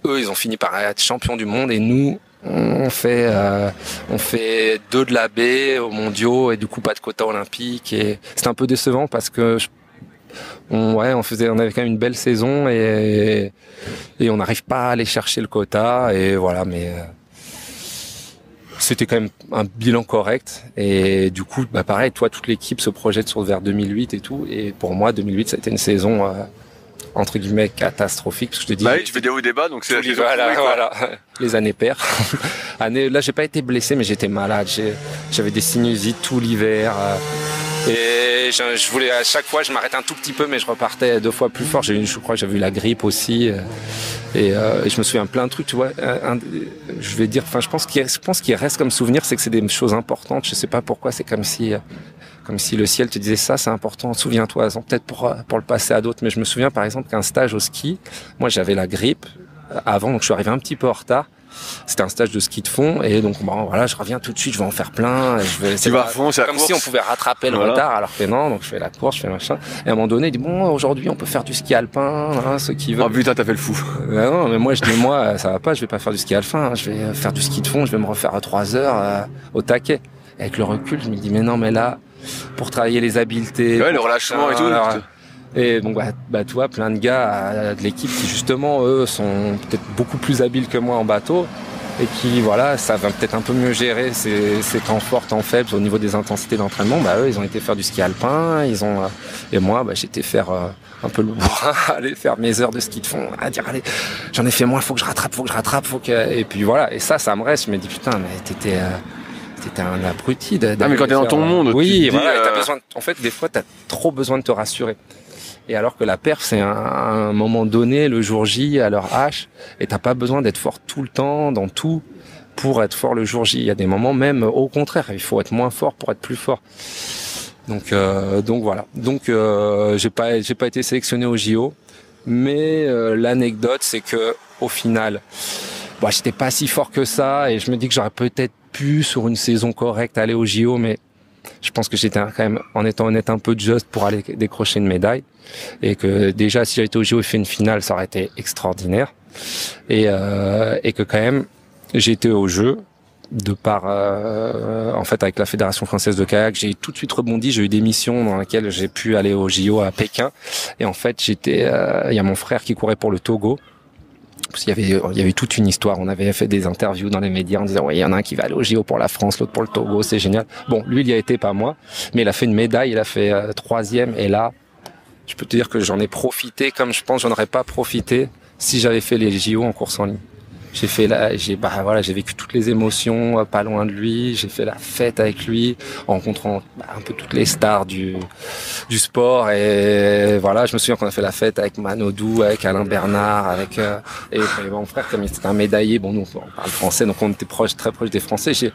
eux, ils ont fini par être champions du monde et nous, on fait euh, on fait deux de la baie aux mondiaux et du coup pas de quota olympique et c'est un peu décevant parce que on, ouais, on faisait, on avait quand même une belle saison et, et on n'arrive pas à aller chercher le quota et voilà, mais euh, c'était quand même un bilan correct et du coup, bah pareil, toi, toute l'équipe se projette sur vers 2008 et tout et pour moi, 2008, ça a été une saison euh, entre guillemets catastrophique parce que je te dis bah oui, des hauts et des bas donc c'est voilà, voilà. *laughs* les années paires *laughs* année là j'ai pas été blessé mais j'étais malade. J'avais des sinusites tout l'hiver euh, et je, voulais à chaque fois je m'arrêtais un tout petit peu mais je repartais deux fois plus fort. J'ai eu je crois que j'avais eu la grippe aussi euh, euh, et, je me souviens plein de trucs tu vois. Je vais dire enfin je pense qu'il je pense qu'il reste comme souvenir c'est que c'est des choses importantes. Je sais pas pourquoi c'est comme si comme si le ciel te disait ça, c'est important, souviens-toi, peut-être pour, pour le passer à d'autres. Mais je me souviens par exemple qu'un stage au ski, moi j'avais la grippe, avant, donc je suis arrivé un petit peu en retard. C'était un stage de ski de fond et donc bon voilà, je reviens tout de suite, je vais en faire plein. je vais, tu vas à fond, c'est comme si on pouvait rattraper le retard alors que non. Donc je fais la course, je fais machin. Et à un moment donné, il dit bon aujourd'hui on peut faire du ski alpin, hein, ceux qui veulent. Oh putain, t'as fait le fou. Euh, non, mais moi je dis moi ça va pas, je vais pas faire du ski alpin, hein. je vais faire du ski de fond, je vais me refaire à 3 heures euh, au taquet. Et avec le recul, je me dis mais non mais là pour travailler les habiletés, ouais, le relâchement et tout. Et donc, bah, bah, tu vois, plein de gars euh, de l'équipe qui, justement, eux, sont peut-être beaucoup plus habiles que moi en bateau et qui, voilà, ça va peut-être un peu mieux gérer ces, temps forts, temps faibles au niveau des intensités d'entraînement. Bah, eux, ils ont été faire du ski alpin, ils ont, euh, et moi, bah, j'étais faire euh, un peu le bourrin, *laughs* aller faire mes heures de ski de fond, à dire, allez, j'en ai fait moins, faut que je rattrape, faut que je rattrape, faut que, et puis voilà. Et ça, ça me reste. Je me dis, putain, mais t'étais, t'étais un abruti. Ah, mais quand t'es dans ton monde, oui, voilà, besoin, en fait, des fois, t'as trop besoin de te rassurer. Et alors que la perf, c'est un, un, moment donné, le jour J, à l'heure H, et t'as pas besoin d'être fort tout le temps, dans tout, pour être fort le jour J. Il y a des moments même, au contraire, il faut être moins fort pour être plus fort. Donc, euh, donc voilà. Donc, euh, j'ai pas, j'ai pas été sélectionné au JO, mais euh, l'anecdote, c'est que au final, bon, j'étais pas si fort que ça, et je me dis que j'aurais peut-être pu sur une saison correcte aller au JO, mais je pense que j'étais quand même, en étant honnête, un peu juste pour aller décrocher une médaille. Et que déjà, si j'avais été au JO et fait une finale, ça aurait été extraordinaire. Et, euh, et que quand même, été au jeu de par euh, en fait avec la fédération française de kayak j'ai tout de suite rebondi j'ai eu des missions dans lesquelles j'ai pu aller au JO à Pékin et en fait j'étais euh, il y a mon frère qui courait pour le Togo parce qu'il y avait, il y avait toute une histoire. On avait fait des interviews dans les médias en disant, ouais, il y en a un qui va aller au JO pour la France, l'autre pour le Togo, c'est génial. Bon, lui, il y a été, pas moi. Mais il a fait une médaille, il a fait euh, troisième. Et là, je peux te dire que j'en ai profité comme je pense j'en aurais pas profité si j'avais fait les JO en course en ligne j'ai fait la, j'ai bah voilà, j'ai vécu toutes les émotions euh, pas loin de lui. J'ai fait la fête avec lui, en rencontrant bah, un peu toutes les stars du du sport. Et voilà, je me souviens qu'on a fait la fête avec Manodou, avec Alain Bernard, avec euh, et, mon frère comme il était un médaillé. Bon, nous on parle français, donc on était proche, très proche des Français. J'ai,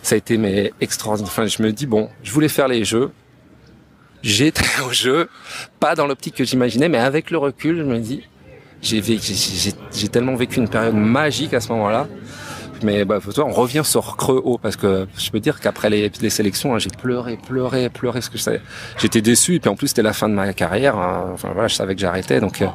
ça a été mais extraordinaire. Enfin, je me dis bon, je voulais faire les Jeux. J'étais *laughs* au jeu, pas dans l'optique que j'imaginais, mais avec le recul, je me dis, j'ai tellement vécu une période magique à ce moment-là mais bah, on revient sur creux haut parce que je peux dire qu'après les, les, sélections, hein, j'ai pleuré, pleuré, pleuré. Ce que j'étais déçu et puis en plus c'était la fin de ma carrière. Hein. Enfin voilà, je savais que j'arrêtais, donc euh,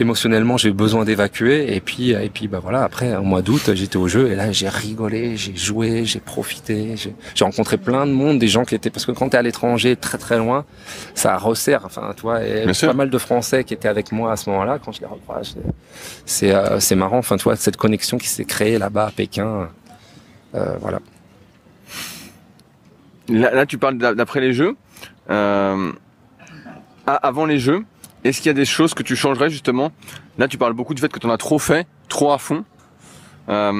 émotionnellement j'ai eu besoin d'évacuer. Et puis et puis bah voilà, après au mois d'août j'étais au jeu et là j'ai rigolé, j'ai joué, j'ai profité, j'ai rencontré plein de monde, des gens qui étaient parce que quand t'es à l'étranger, très très loin, ça resserre. Enfin tu vois, et pas mal de Français qui étaient avec moi à ce moment-là quand je les recroise. C'est euh, c'est marrant. Enfin tu vois cette connexion qui s'est créée là-bas à Pékin euh, voilà. Là, tu parles d'après les jeux. Euh, avant les jeux, est-ce qu'il y a des choses que tu changerais justement? Là, tu parles beaucoup du fait que tu en as trop fait, trop à fond. Euh,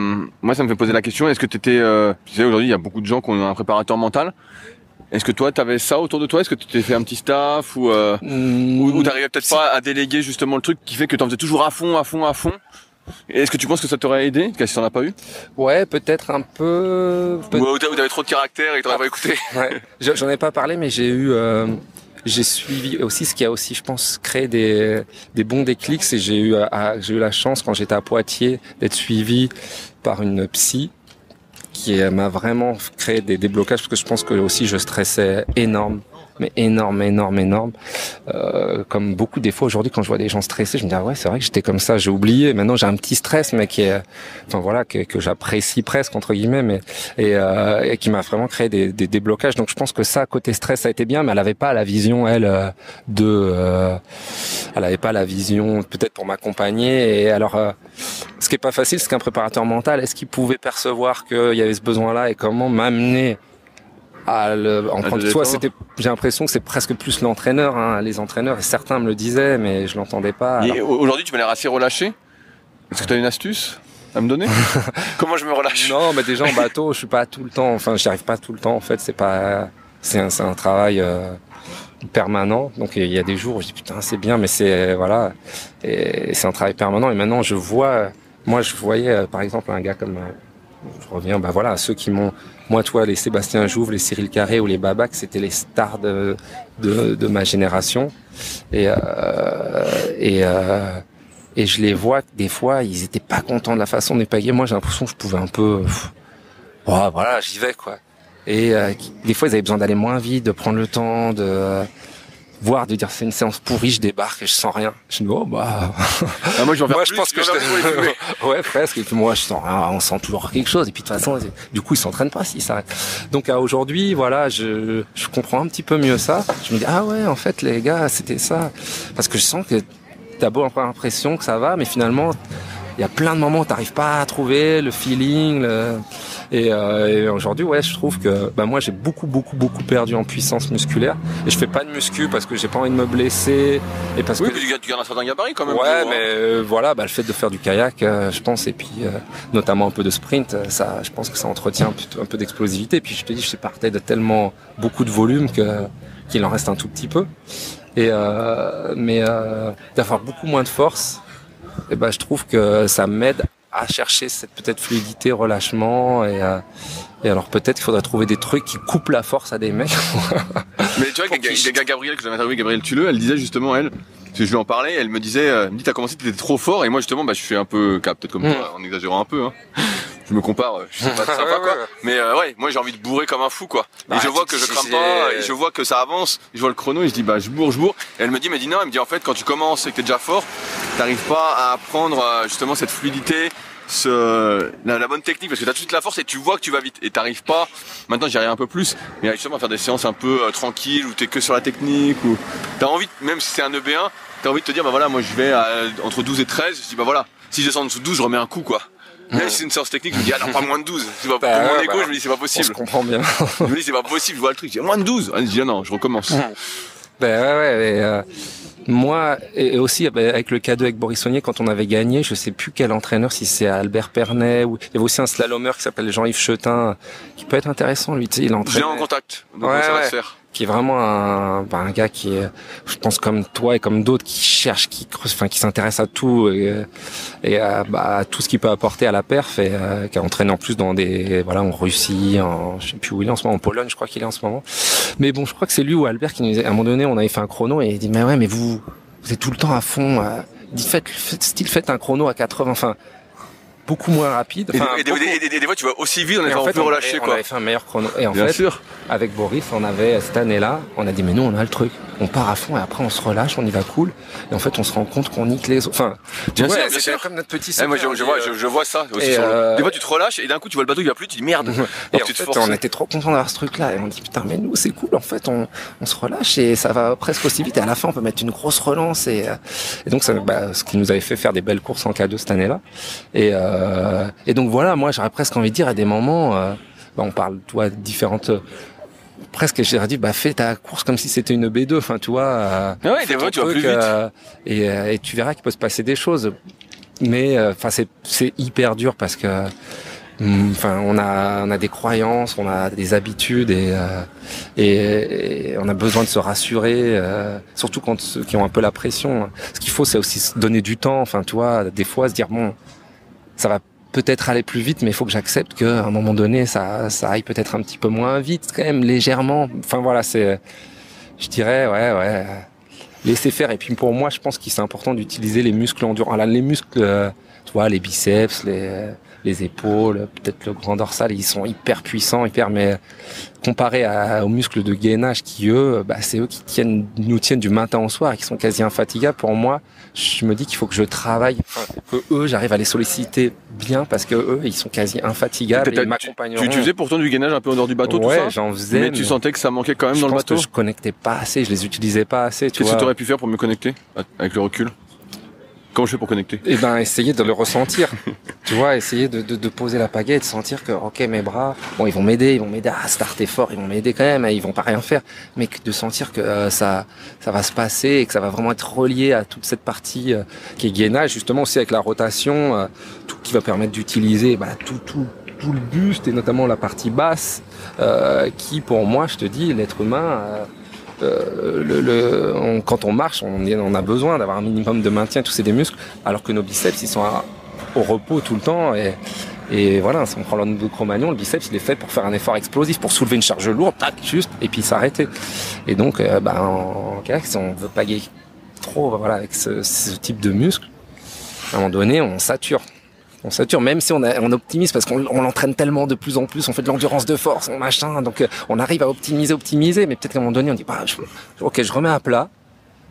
moi, ça me fait poser la question est-ce que tu étais. tu sais, aujourd'hui, il y a beaucoup de gens qui ont un préparateur mental. Est-ce que toi, tu avais ça autour de toi? Est-ce que tu t'es fait un petit staff ou, euh, mmh. ou, t'arrivais peut-être pas à déléguer justement le truc qui fait que tu en faisais toujours à fond, à fond, à fond? Est-ce que tu penses que ça t'aurait aidé, si t'en as pas eu? Ouais, peut-être un peu. Ou t'avais trop de caractère et t'en as pas écouté *laughs* ouais. J'en ai pas parlé, mais j'ai eu. Euh, j'ai suivi aussi ce qui a aussi, je pense, créé des, des bons déclics. Et j'ai eu, j'ai eu la chance quand j'étais à Poitiers d'être suivi par une psy qui m'a vraiment créé des déblocages parce que je pense que aussi je stressais énorme énorme, énorme, énorme. Euh, comme beaucoup des fois aujourd'hui, quand je vois des gens stressés, je me dis ah ouais, c'est vrai que j'étais comme ça, j'ai oublié. Maintenant, j'ai un petit stress, mais qui est, enfin voilà, que, j'apprécie presque entre guillemets, mais et, euh, et qui m'a vraiment créé des, des déblocages. Donc je pense que ça, côté stress, ça a été bien, mais elle avait pas la vision elle euh, de, elle avait pas la vision peut-être pour m'accompagner. Et alors, ce qui est pas facile, c'est qu'un préparateur mental, est-ce qu'il pouvait percevoir qu'il y avait ce besoin-là et comment m'amener à le, en prendre soin. C'était, j'ai l'impression que c'est presque plus l'entraîneur, hein, les entraîneurs. Et certains me le disaient, mais je l'entendais pas. Aujourd'hui, tu m'as l'air assez relâché. Est-ce que tu as une astuce à me donner? *laughs* Comment je me relâche? Non, mais déjà en bateau, je suis pas tout le temps. Enfin, j'y arrive pas tout le temps. En fait, c'est pas, c'est un, c'est un travail. Euh, permanent donc il y a des jours où je dis putain c'est bien mais c'est voilà et c'est un travail permanent et maintenant je vois moi je voyais euh, par exemple un gars comme euh, je reviens bah voilà ceux qui m'ont moi, toi, les Sébastien Jouve, les Cyril Carré ou les Babac, c'était les stars de, de, ma génération. Et, euh, et, euh, et je les vois des fois, ils étaient pas contents de la façon de payer. Moi, j'ai l'impression que je pouvais un peu, voilà, j'y vais quoi. Et euh, des fois, ils avaient besoin d'aller moins vite, de prendre le temps, de voir, de dire c'est une séance pourrie, je débarque et je sens rien. Je dis oh bah. Ah, moi, je, *laughs* moi, je pense que je *laughs* ouais presque. Et puis moi, je sens rien, on sent toujours quelque chose. Et puis de toute façon, du coup, ils s'entraînent pas s'ils s'arrêtent. Donc aujourd'hui, voilà, je, je comprends un petit peu mieux ça. Je me dis ah ouais, en fait, les gars, c'était ça. Parce que je sens que t'as beau avoir l'impression que ça va, mais finalement, il y a plein de moments où t'arrives pas à trouver le feeling. Euh, et, aujourd'hui, ouais, je trouve que bah, moi j'ai beaucoup, beaucoup, beaucoup perdu en puissance musculaire. Et je fais pas de muscu parce que j'ai pas envie de me blesser et parce oui, que tu gardes un certain gabarit quand même. Ouais, mais euh, voilà, bah, le fait de faire du kayak, euh, je pense, et puis notamment un peu de sprint, ça, je pense que ça entretient un peu, un peu d'explosivité. Puis je te dis, je suis parti de tellement beaucoup de volume que qu'il en reste un tout petit peu. Et mais d'avoir beaucoup moins de force et ben je trouve que ça m'aide à chercher cette peut-être fluidité, relâchement et euh, et alors peut-être qu'il faudrait trouver des trucs qui coupent la force à des mecs. *laughs* Mais tu vois, Gabriel que j'avais interviewé, Gabriel Tuleux, elle disait justement elle, parce que je lui en parlais, elle me disait, euh, me dit t'as commencé, t'étais trop fort et moi justement bah je suis un peu, peut-être comme hmm. toi, en exagérant un peu. Hein je me compare, euh, je sais pas sympa quoi. *laughs* Mais euh, ouais, moi j'ai envie de bourrer comme un fou quoi. et bah, je vois que je crame pas, et je vois que ça avance, je vois le chrono et je dis bah je bourre, je bourre. Et elle me dit mais dis non, elle me dit en fait quand tu commences et que t'es déjà fort, t'arrives pas à apprendre euh, justement cette fluidité, ce, la, bonne technique parce que t'as toute la force et tu vois que tu vas vite et t'arrives pas. Maintenant j'y arrive un peu plus, mais justement à faire des séances un peu tranquilles où t'es que sur la technique ou t'as envie, même si c'est un EB1, t'as envie de te dire bah voilà moi je vais entre 12 et 13, je dis bah voilà si je descends en dessous de 12 je remets un coup quoi. Même si c'est une séance technique, je me dis, alors pas moins de 12. C'est pas, bah, pour mon ego, bah, je me dis, c'est pas possible. Je comprends bien. je me dis, c'est pas possible, je vois le truc. Je dis, moins de 12. Je dis, ah non, je recommence. Ben ouais, ouais, euh, moi, et aussi bah, avec le K2 avec Boris Saunier, quand on avait gagné, je sais plus quel entraîneur, si c'est Albert Pernet ou il y avait aussi un slalomeur qui s'appelle Jean-Yves Chetin, qui peut être intéressant lui. Tu sais, il entraîne. J'ai en contact, donc ça va se faire qui est vraiment un, bah, un gars qui je pense comme toi et comme d'autres, qui cherche, qui enfin qui s'intéresse à tout et, à, bah, à, tout ce qu'il peut apporter à la perf et euh, qui a entraîné en plus dans des, voilà, en Russie, en, je sais plus où il est en ce moment, en Pologne, je crois qu'il est en ce moment. Mais bon, je crois que c'est lui ou Albert qui nous à un moment donné, on avait fait un chrono et il dit, mais ouais, mais vous, vous êtes tout le temps à fond. Euh, faites, faites, style, faites un chrono à 80, enfin, beaucoup moins rapide. et, des, fois, tu vas aussi vite, on est un peu relâché. On avait fait un meilleur chrono. Et en fait, avec Boris, on avait cette année-là, on a dit mais nous, on a le truc. On part à fond et après on se relâche, on y va cool. Et en fait, on se rend compte qu'on nique les. Enfin, bien sûr, c'est comme notre petit. Eh, moi, je, vois, je, vois ça aussi. Euh, des fois, tu te relâches et d'un coup, tu vois le bateau qui va plus, tu dis merde. *laughs* et en fait, on était trop content d'avoir ce truc-là et on dit putain, mais nous, c'est cool. En fait, on, on se relâche et ça va presque aussi vite. Et à la fin, on peut mettre une grosse relance et, euh, et donc ça, bah, ce qui nous avait fait faire des belles courses en K2 cette année-là. Et, euh, et donc voilà, moi j'aurais presque envie de dire à des moments, euh, bah, on parle toi différentes euh, presque j'aurais dit bah fais ta course comme si c'était une B2 enfin tu vois euh, ah ouais, des tu vas plus vite. et, et, tu verras qu'il peut se passer des choses mais enfin c'est c'est hyper dur parce que mm, enfin on a on a des croyances on a des habitudes et et, on a besoin de se rassurer surtout quand ceux qui ont un peu la pression ce qu'il faut c'est aussi se donner du temps enfin tu vois des fois se dire bon ça va peut-être aller plus vite, mais il faut que j'accepte qu'à un moment donné, ça, ça aille peut-être un petit peu moins vite, quand même, légèrement. Enfin voilà, c'est, je dirais, ouais, ouais, laisser faire. Et puis pour moi, je pense qu'il c'est important d'utiliser les muscles endurants. Là, les muscles, euh, tu vois, les biceps, les les épaules, peut-être le grand dorsal, ils sont hyper puissants, hyper, mais comparé aux muscles de gainage qui eux, bah, c'est eux qui tiennent, nous tiennent du matin au soir et qui sont quasi infatigables. Pour moi, je me dis qu'il faut que je travaille, que eux, j'arrive à les solliciter bien parce que eux, ils sont quasi infatigables et Tu, tu, faisais pourtant du gainage un peu en dehors du bateau, tout ça j'en faisais. Mais, tu sentais que ça manquait quand même dans le bateau. Que je connectais pas assez, je les utilisais pas assez. Qu'est-ce que tu aurais pu faire pour me connecter avec le recul Comment je fais pour connecter? Eh ben, essayer de le ressentir. *laughs* tu vois, essayer de, de, de, poser la pagaie et de sentir que, ok, mes bras, bon, ils vont m'aider, ils vont m'aider à starter fort, ils vont m'aider quand même, ils vont pas rien faire, mais de sentir que euh, ça, ça va se passer et que ça va vraiment être relié à toute cette partie euh, qui est gainage, justement aussi avec la rotation, euh, tout qui va permettre d'utiliser bah, tout, tout, tout le buste et notamment la partie basse, qui, pour moi, je te dis, l'être humain euh, quand on marche, on, a besoin d'avoir un minimum de maintien, tous ces des muscles, alors que nos biceps, ils sont au repos tout le temps. Et, voilà, si on prend le Cro-Magnon, le biceps, il est fait pour faire un effort explosif, pour soulever une charge lourde, tac, juste, et puis s'arrêter. Et donc, euh, ben, en si on veut paguer trop, voilà, avec ce, ce type de muscle, à un moment donné, on sature. On sature, même si on, on optimise parce qu'on l'entraîne tellement de plus en plus, on fait de l'endurance de force, on machin, donc euh, on arrive à optimiser, optimiser, mais peut-être qu'à un moment donné, on dit, bah, ok, je remets à plat,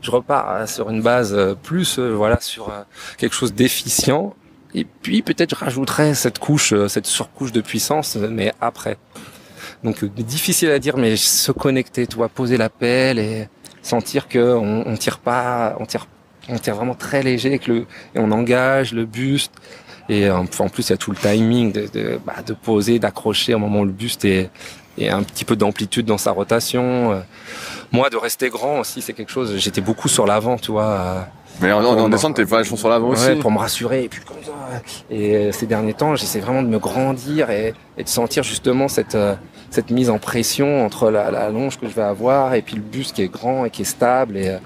je repars euh, sur une base euh, plus, voilà, sur quelque chose d'efficient, et puis peut-être je rajouterai cette couche, cette surcouche de puissance, mais après. Donc difficile à dire, mais se connecter, toi, poser la pelle et sentir que on, tire pas, on tire, on tire vraiment très léger, le, et on engage le buste. Et en plus, il y a tout le timing de, de, bah, de poser, d'accrocher au moment où le buste est, et un petit peu d'amplitude dans sa rotation. Moi, de rester grand aussi, c'est quelque chose. J'étais beaucoup sur l'avant, tu vois. Mais en, en descente, t'es vachement sur l'avant aussi. pour me rassurer. Et puis comme ça. Et ces derniers temps, j'essaie vraiment de me grandir et, et de sentir justement cette euh, cette mise en pression entre la, la, longe que je vais avoir et puis le buste qui est grand et qui est stable. Et,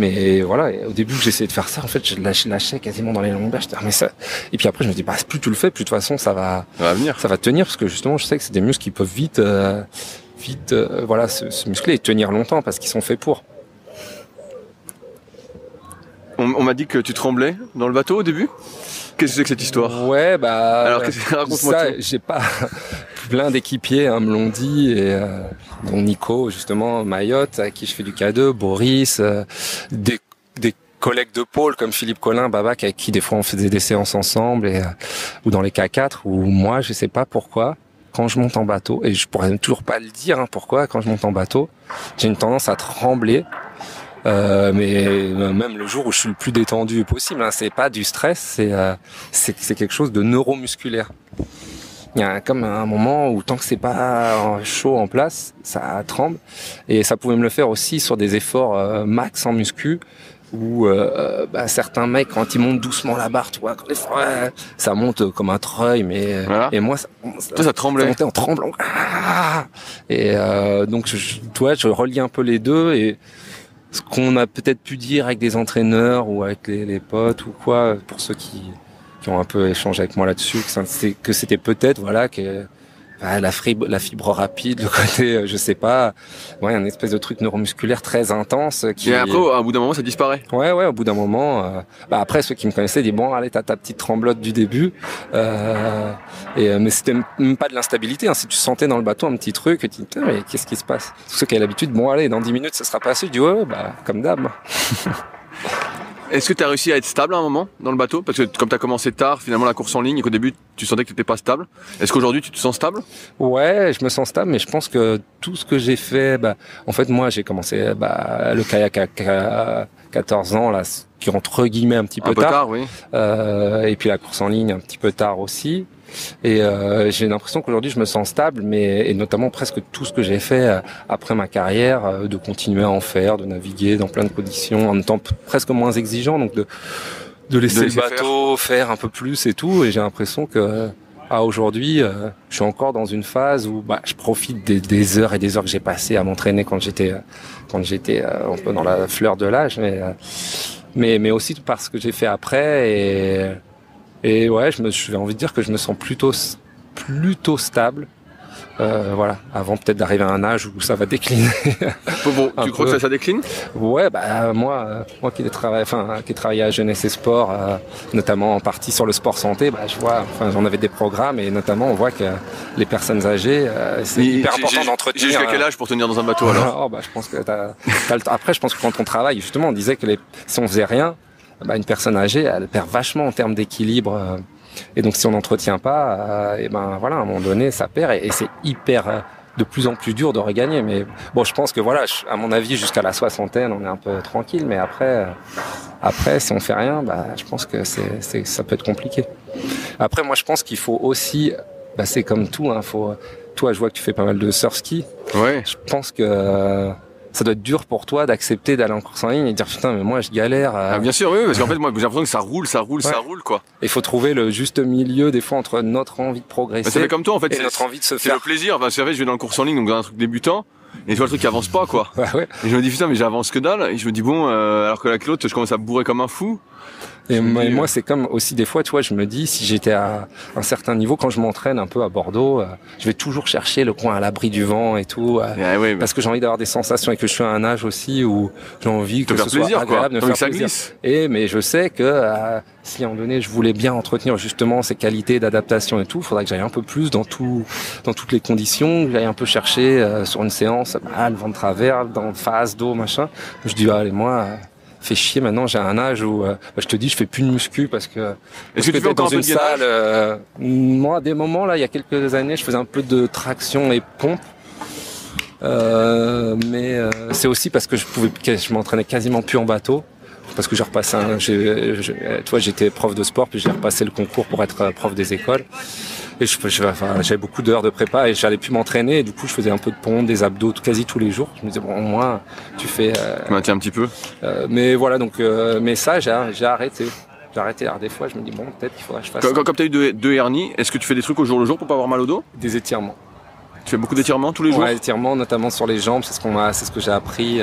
mais voilà, au début j'essayais de faire ça, en fait je lâchais, quasiment dans les lombaires. Je mais ça... Et puis après je me dis, bah, plus tu le fais, plus de toute façon ça va, ça va venir. Ça va tenir parce que justement je sais que c'est des muscles qui peuvent vite, euh, vite, euh, voilà, se, se, muscler et tenir longtemps parce qu'ils sont faits pour. On, on m'a dit que tu tremblais dans le bateau au début? Qu'est-ce que c'est que cette histoire Ouais, bah. Alors, raconte-moi ça, j'ai pas *laughs* plein d'équipiers, hein, me l'ont dit, et euh, dont Nico, justement, Mayotte, avec qui je fais du K2, Boris, euh, des, des collègues de pôle comme Philippe Collin, Babac, avec qui des fois on faisait des séances ensemble, et, euh, ou dans les K4, ou moi, je sais pas pourquoi, quand je monte en bateau, et je pourrais toujours pas le dire hein, pourquoi, quand je monte en bateau, j'ai une tendance à trembler euh, mais euh, même le jour où je suis le plus détendu possible, hein, c'est pas du stress, c'est euh, c'est quelque chose de neuromusculaire. Il y a comme un moment où tant que c'est pas chaud en place, ça tremble. Et ça pouvait me le faire aussi sur des efforts euh, max en muscu, où euh, bah, certains mecs quand ils montent doucement la barre, tu vois, quand les, ouais, ça monte comme un treuil, mais voilà. et moi ça, ça, Toi, ça tremblait, ça montait en tremblant. Ah et euh, donc je, toi, je relie un peu les deux et ce qu'on a peut-être pu dire avec des entraîneurs ou avec les, potes ou quoi, pour ceux qui, qui ont un peu échangé avec moi là-dessus, que c'était peut-être voilà que bah, la, fibre, la fibre rapide, le côté, je sais pas, ouais, un espèce de truc neuromusculaire très intense. Qui... Et après, au bout d'un moment, ça disparaît. Ouais, ouais, au bout d'un moment. Euh... Bah, après, ceux qui me connaissaient disent bon, allez, t'as ta petite tremblote du début. Euh... Et mais c'était même pas de l'instabilité. Hein. Si tu sentais dans le bateau un petit truc, tu dis mais qu'est-ce qui se passe? Tous ceux qui avaient l'habitude, bon, allez, dans 10 minutes, ça sera passé. Je dis ouais, bah comme d'hab. Est-ce que tu as réussi à être stable à un moment dans le bateau Parce que comme tu as commencé tard, finalement, la course en ligne, et qu'au début, tu sentais que tu n'étais pas stable. Est-ce qu'aujourd'hui, tu te sens stable? Ouais, je me sens stable, mais je pense que tout ce que j'ai fait, bah, en fait, moi, j'ai commencé bah, le kayak à 14 ans, là, qui entre guillemets un petit peu, un peu tard. tard oui. euh, et puis la course en ligne un petit peu tard aussi. Et euh, j'ai l'impression qu'aujourd'hui je me sens stable, mais et notamment presque tout ce que j'ai fait euh, après ma carrière, euh, de continuer à en faire, de naviguer dans plein de conditions, en étant presque moins exigeant, donc de de laisser, de laisser le bateau faire. faire. un peu plus et tout. Et j'ai l'impression que à aujourd'hui, euh, je suis encore dans une phase où bah, je profite des, des, heures et des heures que j'ai passées à m'entraîner quand j'étais quand j'étais un peu dans la fleur de l'âge, mais mais mais aussi parce que j'ai fait après et et ouais, je me, envie de dire que je me sens plutôt, plutôt stable. Euh, voilà, avant peut-être d'arriver à un âge où ça va décliner. *laughs* bon, tu crois peu. que ça, ça décline? Ouais, bah moi, moi qui ai travaillé, enfin qui ai travaillé à jeunesse et sport, euh, notamment en partie sur le sport santé, bah je vois, enfin j'en avais des programmes et notamment on voit que les personnes âgées, euh, c'est hyper important d'entretenir. Jusqu'à quel âge pour tenir dans un bateau alors? *laughs* Oh, bah je pense que t'as, t'as le après je pense que quand on travaille, justement, on disait que les, si on faisait rien, bah, une personne âgée, elle perd vachement en termes d'équilibre. Euh, et donc, si on n'entretient pas, euh, et ben voilà, à un moment donné, ça perd. Et, et c'est hyper, euh, de plus en plus dur de regagner. Mais bon, je pense que voilà, à mon avis, jusqu'à la soixantaine, on est un peu tranquille. Mais après, après, si on fait rien, bah, je pense que c'est, c'est, ça peut être compliqué. Après, moi, je pense qu'il faut aussi, bah, c'est comme tout, hein, faut. Toi, je vois que tu fais pas mal de surf ski. Ouais. Je pense que ça doit être dur pour toi d'accepter d'aller en course en ligne et dire putain mais moi je galère. Ah, bien sûr oui parce qu'en fait moi j'ai l'impression que ça roule ça roule ouais. ça roule quoi. Il faut trouver le juste milieu des fois entre notre envie de progresser. Bah, ça fait comme toi en fait. Et notre envie de se faire. C'est le plaisir. Enfin, c'est vrai je vais dans le course en ligne donc dans un truc débutant. Et tu vois le truc qui avance pas quoi. *laughs* Ouais, ouais. Et je me dis putain mais j'avance que dalle et je me dis bon euh, alors que la l'autre je commence à bourrer comme un fou. Et, moi, c'est comme aussi des fois, tu vois, je me dis, si j'étais à un certain niveau, quand je m'entraîne un peu à Bordeaux, euh, je vais toujours chercher le coin à l'abri du vent et tout, euh, ah parce que j'ai envie d'avoir des sensations et que je suis à un âge aussi où j'ai envie que ce soit agréable, de faire plaisir. Et mais je sais que euh, si à un moment donné je voulais bien entretenir justement ces qualités d'adaptation et tout, il faudrait que j'aille un peu plus dans tout, dans toutes les conditions, que j'aille un peu chercher sur une séance, bah, le vent de travers, dans phase d'eau, machin. Je dis allez moi fait chier maintenant j'ai un âge où euh, bah, je te dis je fais plus de muscu parce que est-ce que, tu fais dans une salle euh, moi à des moments là il y a quelques années je faisais un peu de traction et pompe. Euh, mais euh, c'est aussi parce que je pouvais je m'entraînais quasiment plus en bateau parce que j'ai repassé un, j'ai, toi j'étais prof de sport puis j'ai repassé le concours pour être prof des écoles et je, j'avais beaucoup d'heures de prépa et j'allais plus m'entraîner. Et du coup, je faisais un peu de pompe, des abdos quasi tous les jours. Je me disais, bon, au moins, tu fais. Euh, tu maintiens un petit peu. Euh, mais voilà, donc, euh, mais ça, j'ai, j'ai arrêté. J'ai arrêté. Alors, des fois, je me dis, bon, peut-être qu'il faudrait que je fasse. Quand, comme tu as eu deux, deux hernies, est-ce que tu fais des trucs au jour le jour pour pas avoir mal au dos? Des étirements. Tu fais beaucoup d'étirements tous les jours? Ouais, étirements, notamment sur les jambes, c'est ce qu'on c'est ce que j'ai appris.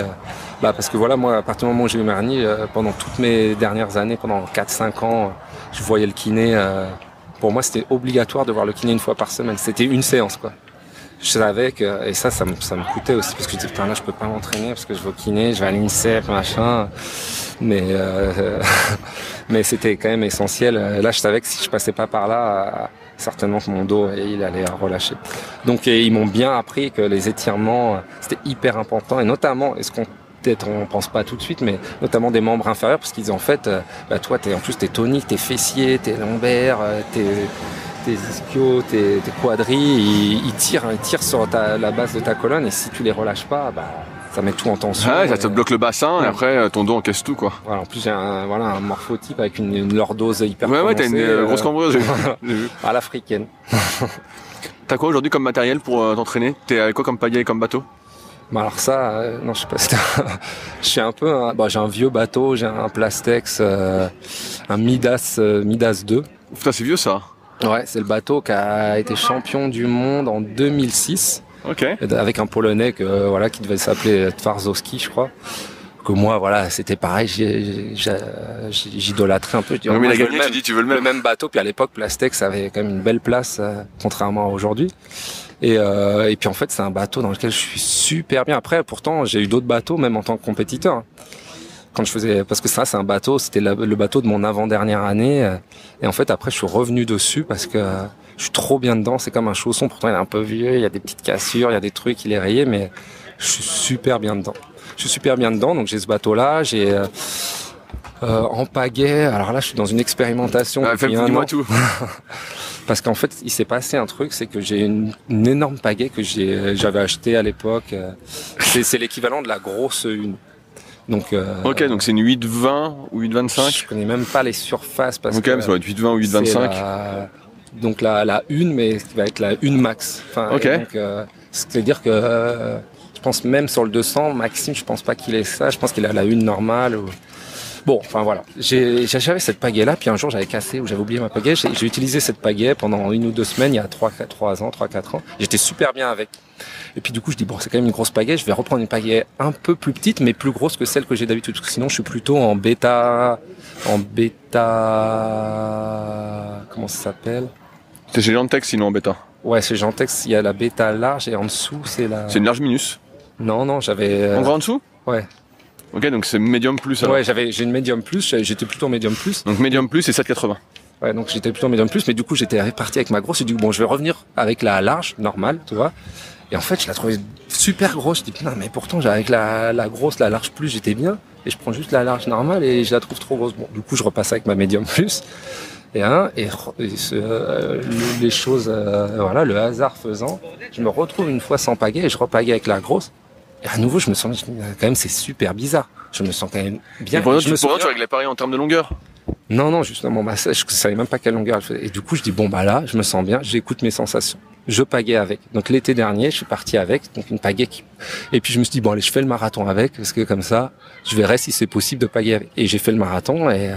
bah, parce que voilà, moi, à partir du moment où j'ai eu ma hernie, pendant toutes mes dernières années, pendant 4-5 ans, je voyais le kiné pour moi, c'était obligatoire de voir le kiné une fois par semaine. C'était une séance, quoi. Je savais que, et ça, ça me, coûtait aussi, parce que je disais, putain, là, je peux pas m'entraîner, parce que je vais au kiné, je vais à l'INSEP, machin. Mais, euh, *laughs* mais c'était quand même essentiel. Là, je savais que si je passais pas par là, certainement que mon dos, il allait relâcher. Donc, ils m'ont bien appris que les étirements, c'était hyper important, et notamment, est-ce qu'on peut-être on pense pas tout de suite, mais notamment des membres inférieurs, parce qu'ils en fait, euh, bah, toi, es, en plus, t'es tonique, t'es fessier, t'es lombaire, euh, t'es tes ischios, tes, tes quadris, ils, tirent, ils tirent sur la base de ta colonne, et si tu les relâches pas, bah, ça met tout en tension. Ouais, ça te bloque le bassin, et après, euh, ton dos encaisse tout, quoi. Voilà, en plus, j'ai un, voilà, un morphotype avec une, lordose hyper Ouais, ouais, t'as une grosse cambreuse, *laughs* À l'africaine. T'as quoi aujourd'hui comme matériel pour t'entraîner? T'es avec quoi comme pagaie et comme bateau? Bah alors ça, euh, non, je sais pas. *laughs* je suis un peu, bah, j'ai un vieux bateau, j'ai un Plastex, euh, un Midas, euh, Midas 2. Putain, c'est vieux ça. Ouais, c'est le bateau qui a été champion du monde en 2006. Ok. Avec un Polonais que, voilà, qui devait s'appeler Twarzowski, je crois. Que moi, voilà, c'était pareil, j'idolâtrais un peu. Je dis, mais il a gagné, tu dis, tu veux le même. Le même bateau, puis à l'époque, Plastex avait quand même une belle place, contrairement à aujourd'hui. Et, euh, et puis en fait, c'est un bateau dans lequel je suis super bien. Après, pourtant, j'ai eu d'autres bateaux, même en tant que compétiteur. Quand je faisais, parce que ça, c'est un bateau, c'était le bateau de mon avant-dernière année. Et en fait, après, je suis revenu dessus parce que je suis trop bien dedans. C'est comme un chausson. Pourtant, il est un peu vieux. Il y a des petites cassures, il y a des trucs, il est rayé, mais je suis super bien dedans. Je suis super bien dedans. Donc, j'ai ce bateau-là. J'ai euh, euh en pagaie. Alors là, je suis dans une expérimentation. Ah, Dis-moi tout. *laughs* Parce qu'en fait, il s'est passé un truc, c'est que j'ai une, énorme pagaie que j'avais acheté à l'époque. Euh, c'est l'équivalent de la grosse une. Donc, euh, ok, donc c'est une 820 ou 825 Je connais même pas les surfaces. Parce ok, que ça va être 820 ou 825 Donc la, la une, mais qui va être la une max. Enfin, ok. Donc, euh, c'est-à-dire que je pense même sur le 200, Maxime, je pense pas qu'il ait ça. Je pense qu'il a la une normale. Ou... Bon, enfin voilà. J'avais cette pagaie là, puis un jour j'avais cassé ou j'avais oublié ma pagaie. J'ai utilisé cette pagaie pendant une ou deux semaines, il y a trois, trois ans, trois, quatre ans. J'étais super bien avec. Et puis du coup, je dis bon, c'est quand même une grosse pagaie. Je vais reprendre une pagaie un peu plus petite, mais plus grosse que celle que j'ai d'habitude. Parce que sinon, je suis plutôt en bêta, en bêta. Comment ça s'appelle? C'est chez Gentex, sinon en bêta. Ouais, chez Gentex, il y a la bêta large et en dessous, c'est la. C'est une large minus. Non, non, j'avais. Euh, en dessous? Ouais. Ok, donc c'est médium plus. Alors. Ouais, j'avais, j'ai une médium plus. J'étais plutôt médium plus. Donc médium plus et 7,80. Ouais, donc j'étais plutôt médium plus, mais du coup j'étais réparti avec ma grosse. Et du coup, bon, je vais revenir avec la large, normale, tu vois. Et en fait, je la trouvais super grosse. Je dis, non, mais pourtant, avec la, la grosse, la large plus, j'étais bien. Et je prends juste la large normale et je la trouve trop grosse. Bon, du coup, je repasse avec ma médium plus. Et, hein, et, euh, les choses, euh, voilà, le hasard faisant, je me retrouve une fois sans pagaie et je repagaie avec la grosse. Et à nouveau, je me sens, quand même, c'est super bizarre. Je me sens quand même bien. Pour je me tu réglais pareil en termes de longueur Non, non, justement, bah, je savais même pas quelle longueur. Et du coup, je dis, bon, bah là, je me sens bien, j'écoute mes sensations. Je pagaie avec. Donc l'été dernier, je suis parti avec, donc une pagaie qui Et puis je me suis dit bon allez, je fais le marathon avec parce que comme ça, je verrai si c'est possible de pagayer avec. Et j'ai fait le marathon et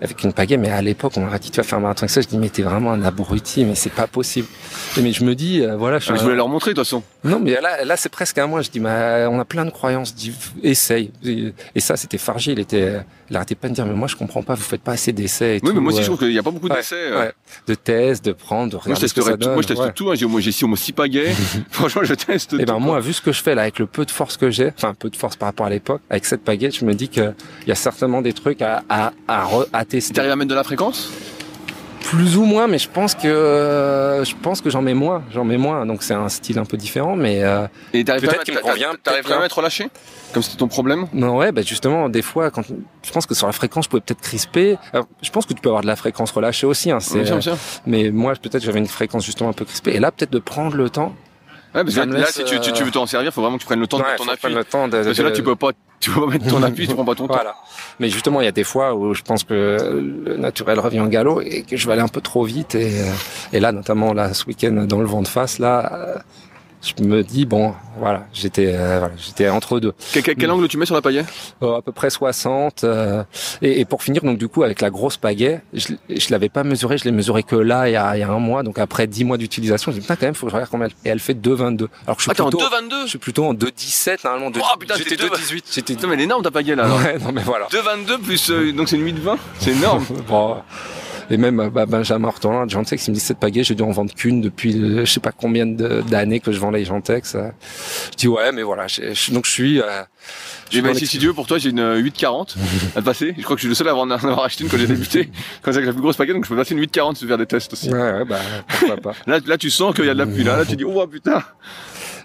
avec une pagaie. Mais à l'époque, on m'a dit tu vas faire un marathon avec ça. Je dis mais t'es vraiment un abruti, mais c'est pas possible. mais je me dis voilà. Je, ah, je voulais leur montrer de toute façon. Non mais là, là c'est presque un mois. Je dis mais on a plein de croyances. Je dis essaye. Et ça c'était Fargi. Il était, il arrêtait pas de dire mais moi je comprends pas. Vous faites pas assez d'essais. Oui mais moi aussi je trouve qu'il y a pas beaucoup d'essais. Euh. De thèses, de prendre, de regarder moi, je teste tout. Hein. J'ai moi j'ai si six pagaie. *laughs* Franchement je teste. Et eh ben moi vu ce que je fais là avec le peu de force que j'ai, enfin peu de force par rapport à l'époque, avec cette pagaie, je me dis qu'il y a certainement des trucs à à à, à tester. T'arrives à mettre de la fréquence? Plus ou moins, mais je pense que euh, je pense que j'en mets moins, j'en mets moins. Donc c'est un style un peu différent, mais euh, et peut-être qu'il me convient. T'arrives quand même à être relâché, comme c'était ton problème? Non, ouais, bah justement, des fois, quand je pense que sur la fréquence, je pouvais peut-être crisper. je pense que tu peux avoir de la fréquence relâchée aussi. Hein, c'est, mais moi, peut-être j'avais une fréquence justement un peu crispée. Et là, peut-être de prendre le temps Ouais, parce que là, si tu, tu, veux t'en servir, faut vraiment que tu prennes le temps de mettre ton appui. Le temps de, parce que là, tu peux pas, tu peux pas mettre ton appui, tu prends pas ton temps. Voilà. Mais justement, il y a des fois où je pense que le naturel revient en galop et que je vais aller un peu trop vite et, euh, et là, notamment là, ce week-end dans le vent de face, là, je me dis bon voilà j'étais euh, voilà, j'étais entre deux. Quel, quel, angle tu mets sur la pagaie? Oh, à peu près 60 euh, et, et, pour finir donc du coup avec la grosse pagaie je, je l'avais pas mesuré je l'ai mesuré que là il y a, il y a un mois donc après 10 mois d'utilisation je me dis putain quand même faut que je regarde combien elle et elle fait 2,22 alors je suis Attends, plutôt 2,22 je suis plutôt en 2,17 normalement oh, putain, j'étais 2,18 j'étais mais elle est énorme ta pagaie là ouais non mais voilà. 2,22 plus euh, donc c'est une 8,20 c'est énorme. *laughs* Bon, et même euh, bah, Benjamin Hortolin de Gentex, il me dit cette pagaie, j'ai dû en vendre qu'une depuis euh, je sais pas combien d'années que je vends les Gentex. Euh. Je dis ouais, mais voilà, donc je suis. Euh, ben, si, si Dieu, pour toi, j'ai une 840 *laughs* à passer. Je crois que je suis le seul à avoir, avoir acheté une quand j'ai débuté. *laughs* Quand j'ai la plus grosse pagaie, donc je peux passer une 840 sur faire des tests aussi. Ouais, ouais, bah, pourquoi pas. *laughs* là, là, tu sens qu'il y a de l'appui. Là, là, tu dis, oh putain.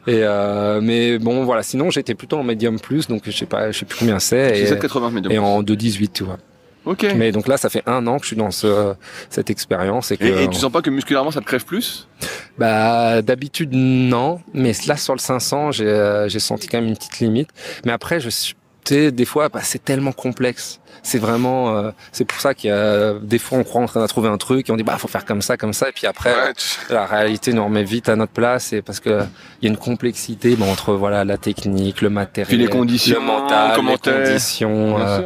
Et euh, mais bon, voilà. Sinon, j'étais plutôt en médium plus, donc je sais pas, je sais plus combien c'est. Et, 80 médium. Et en 2,18, tu vois. Ok. Mais donc là, ça fait un an que je suis dans ce, cette expérience et que. Et, tu sens pas que musculairement ça te crève plus? Bah d'habitude non, mais là sur le 500, j'ai euh, j'ai senti quand même une petite limite. Mais après, je suis des fois, bah, c'est tellement complexe. C'est vraiment, euh, c'est pour ça qu'il y a des fois on croit en train de trouver un truc et on dit bah faut faire comme ça, comme ça, et puis après la réalité nous remet vite à notre place et parce que il y a une complexité bon, entre voilà la technique, le matériel, les conditions, le mental, les conditions, euh,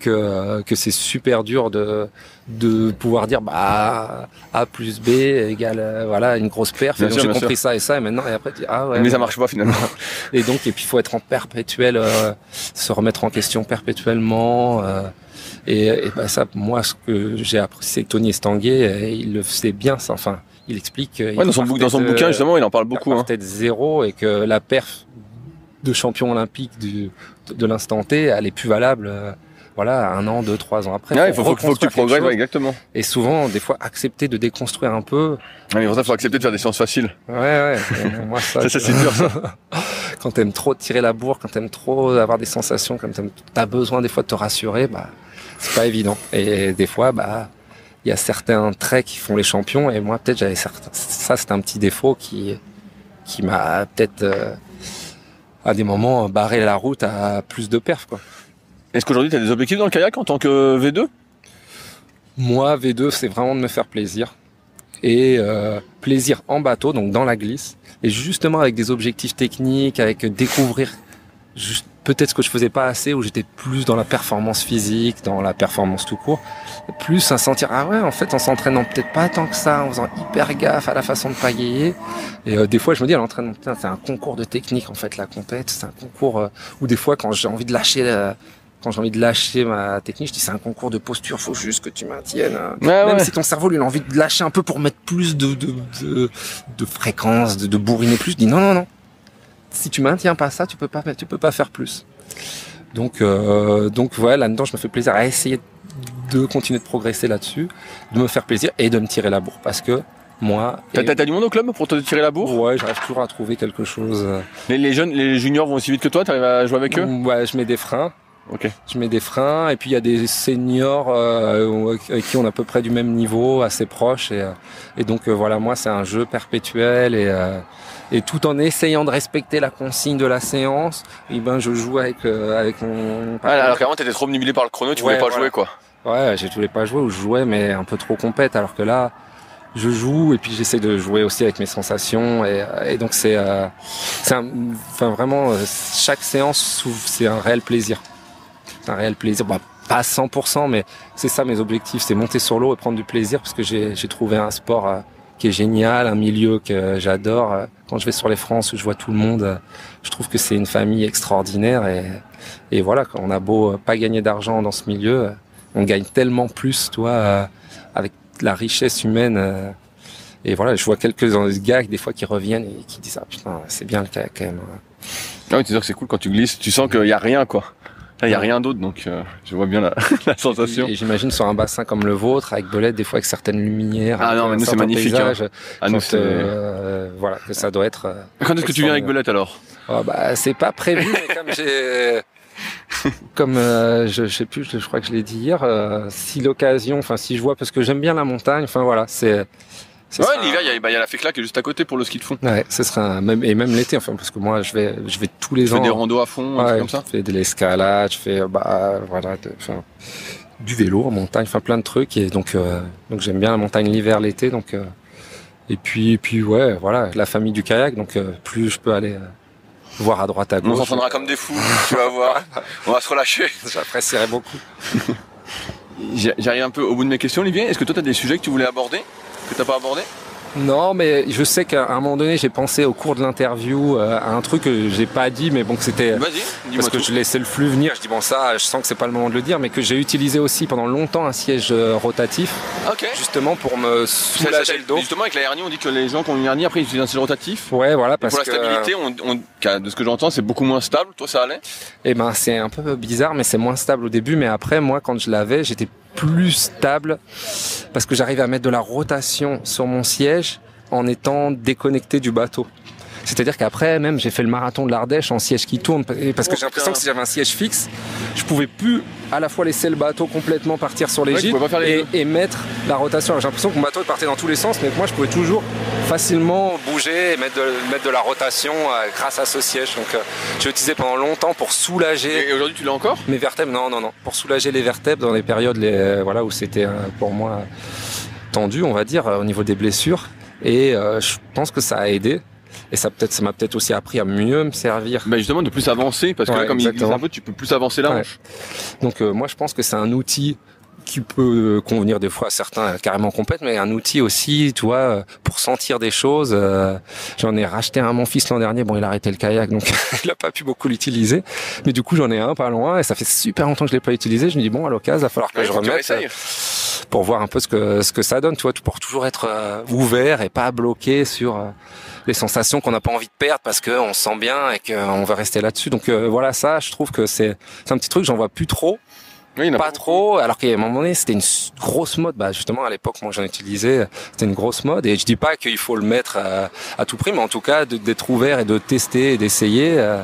que que c'est super dur de de pouvoir dire bah A plus B égale euh, voilà une grosse perf et donc j'ai compris ça et ça et maintenant et après ah ouais mais ça marche pas finalement. *laughs* Et donc et puis il faut être en perpétuel euh, se remettre en question perpétuellement euh, et, et bah, ça moi ce que j'ai appris c'est que Tony Estanguet il le faisait bien ça enfin il explique ouais, dans son, dans son bouquin justement il en parle beaucoup hein. peut-être zéro et que la perf de champion olympique du, de l'instant T elle est plus valable voilà, un an, deux, trois ans après. il faut, que tu progresses, exactement. Et souvent, des fois, accepter de déconstruire un peu. mais pour ça, il faut accepter de faire des séances faciles. Ouais, ouais. *laughs* moi, ça, ça, c'est dur, ça. *laughs* quand t'aimes trop tirer la bourre, quand t'aimes trop avoir des sensations, quand t'as besoin des fois de te rassurer, bah, c'est pas évident. Et des fois, bah, il y a certains traits qui font les champions, et moi, peut-être, j'avais certains, ça, c'est un petit défaut qui, qui m'a peut-être, euh, à des moments, barré la route à plus de perf, quoi. Est-ce qu'aujourd'hui tu as des objectifs dans le kayak en tant que V2 Moi, V2, c'est vraiment de me faire plaisir. Et euh, plaisir en bateau, donc dans la glisse. Et justement avec des objectifs techniques, avec découvrir peut-être ce que je faisais pas assez, où j'étais plus dans la performance physique, dans la performance tout court, plus à sentir ah ouais en fait en s'entraînant peut-être pas tant que ça, en faisant hyper gaffe à la façon de pagayer. Et euh, des fois je me dis à l'entraînement c'est un concours de technique en fait la compète, c'est un concours euh, où des fois quand j'ai envie de lâcher euh, quand j'ai envie de lâcher ma technique, je dis c'est un concours de posture, faut juste que tu maintiennes. Même si ton cerveau lui a envie de lâcher un peu pour mettre plus de de, de, de fréquence, de, de bourriner plus, je dis non non non. Si tu maintiens pas ça, tu peux pas tu peux pas faire plus. Donc euh, donc voilà, là-dedans je me fais plaisir à essayer de continuer de progresser là-dessus, de me faire plaisir et de me tirer la bourre parce que moi. T'as du monde au club pour te tirer la bourre? Ouais, j'arrive toujours à trouver quelque chose. Les, les jeunes, les juniors vont aussi vite que toi, t'arrives à jouer avec eux? Ouais, je mets des freins. Okay. Je mets des freins et puis il y a des seniors euh, avec qui on est à peu près du même niveau, assez proches et, euh, et donc euh, voilà moi c'est un jeu perpétuel et euh, et tout en essayant de respecter la consigne de la séance, et eh ben je joue avec avec mon. Ah, alors qu'avant t'étais trop obnubilé par le chrono, tu voulais pas jouer quoi. Ouais, je voulais pas jouer ou je jouais mais un peu trop compète alors que là je joue et puis j'essaie de jouer aussi avec mes sensations et, et donc c'est euh, c'est enfin vraiment euh, chaque séance c'est un réel plaisir un réel plaisir bah, pas à 100% mais c'est ça mes objectifs c'est monter sur l'eau et prendre du plaisir parce que j'ai trouvé un sport euh, qui est génial un milieu que j'adore quand je vais sur les France où je vois tout le monde je trouve que c'est une famille extraordinaire et et voilà on a beau pas gagner d'argent dans ce milieu on gagne tellement plus toi avec la richesse humaine. Euh, et voilà, je vois quelques gars des fois qui reviennent et qui disent ah putain c'est bien le cas quand même. Ah oui, tu dis que c'est cool quand tu glisses, tu sens qu'il y a rien quoi. Il y a rien d'autre, donc euh, je vois bien la, *laughs* la sensation. Et, j'imagine sur un bassin comme le vôtre, avec belette, des fois avec certaines lumières. Ah non, mais nous c'est magnifique. Hein. Ah, nous, euh, voilà, que ça doit être. quand est-ce que tu viens avec belette alors? Oh, bah, C'est pas prévu, mais comme j'ai *laughs* comme euh, je, je, sais plus, je, crois que je l'ai dit hier, euh, si l'occasion, enfin si je vois, parce que j'aime bien la montagne, enfin voilà, c'est. Ouais, l'hiver, il y, a, bah, y a la Fécla qui est juste à côté pour le ski de fond. Ouais, ce sera même et même l'été, enfin parce que moi je vais, je vais tous les tu ans. Fais des randos à fond, ouais, comme ça. Je fais de l'escalade, je fais bah voilà, de, du vélo en montagne, enfin plein de trucs et donc euh, donc j'aime bien la montagne l'hiver, l'été, donc et puis puis ouais, voilà, la famille du kayak, donc plus je peux aller voir à droite à gauche. On s'entendra comme des fous, *laughs* tu vas voir. On va se relâcher. J'apprécierais beaucoup. J'arrive un peu au bout de mes questions, Olivier. Est-ce que toi, tu as des sujets que tu voulais aborder, que n'as pas abordé non, mais je sais qu'à un moment donné, j'ai pensé au cours de l'interview euh, à un truc que j'ai pas dit, mais bon, que c'était parce que je laissais le flux venir. Je dis bon, ça, je sens que c'est pas le moment de le dire, mais que j'ai utilisé aussi pendant longtemps un siège euh, rotatif, justement pour me soulager le dos. Justement, avec la hernie, on dit que les gens qui ont une hernie après ils utilisent un siège rotatif. Ouais, voilà, parce pour la stabilité, on, de ce que j'entends, c'est beaucoup moins stable. Toi, ça allait? Eh ben, c'est un peu bizarre, mais c'est moins stable au début. Mais après, moi, quand je l'avais, j'étais plus stable parce que j'arrivais à mettre de la rotation sur mon siège en étant déconnecté du bateau. C'est-à-dire qu'après, même, j'ai fait le marathon de l'Ardèche en siège qui tourne, parce que j'ai l'impression que si j'avais un siège fixe, je pouvais plus à la fois laisser le bateau complètement partir sur les gîtes et, mettre la rotation. J'ai l'impression que mon bateau partait dans tous les sens, mais que moi, je pouvais toujours facilement bouger et mettre de, mettre de la rotation euh, grâce à ce siège. Donc, euh, j'ai utilisé pendant longtemps pour soulager. Et aujourd'hui, tu l'as encore Mes vertèbres, non, non, non. Pour soulager les vertèbres dans les périodes, les, euh, voilà, où c'était pour moi tendu, on va dire, au niveau des blessures. Et je pense que ça a aidé. Et ça peut-être, ça m'a peut-être aussi appris à mieux me servir. Mais justement, de plus avancer, parce que là, comme il glisse un peu, tu peux plus avancer la Donc, moi, je pense que c'est un outil qui peut convenir des fois à certains carrément complète, mais un outil aussi, tu vois, pour sentir des choses. Euh, j'en ai racheté un à mon fils l'an dernier. Bon, il a arrêté le kayak, donc *laughs* il a pas pu beaucoup l'utiliser. Mais du coup, j'en ai un pas loin et ça fait super longtemps que je l'ai pas utilisé. Je me dis bon, à l'occasion, il va falloir que je remette euh, pour voir un peu ce que ce que ça donne, tu vois, pour toujours être euh, ouvert et pas bloqué sur les sensations qu'on n'a pas envie de perdre parce qu'on se sent bien et qu'on va rester là-dessus. Donc voilà, ça, je trouve que c'est un petit truc, j'en vois plus trop. Oui, pas, trop, alors qu'à un moment donné, c'était une grosse mode. Bah, justement, à l'époque, moi, j'en utilisais, c'était une grosse mode. Et je dis pas qu'il faut le mettre à, à, tout prix, mais en tout cas, d'être ouvert et de tester et d'essayer. Euh,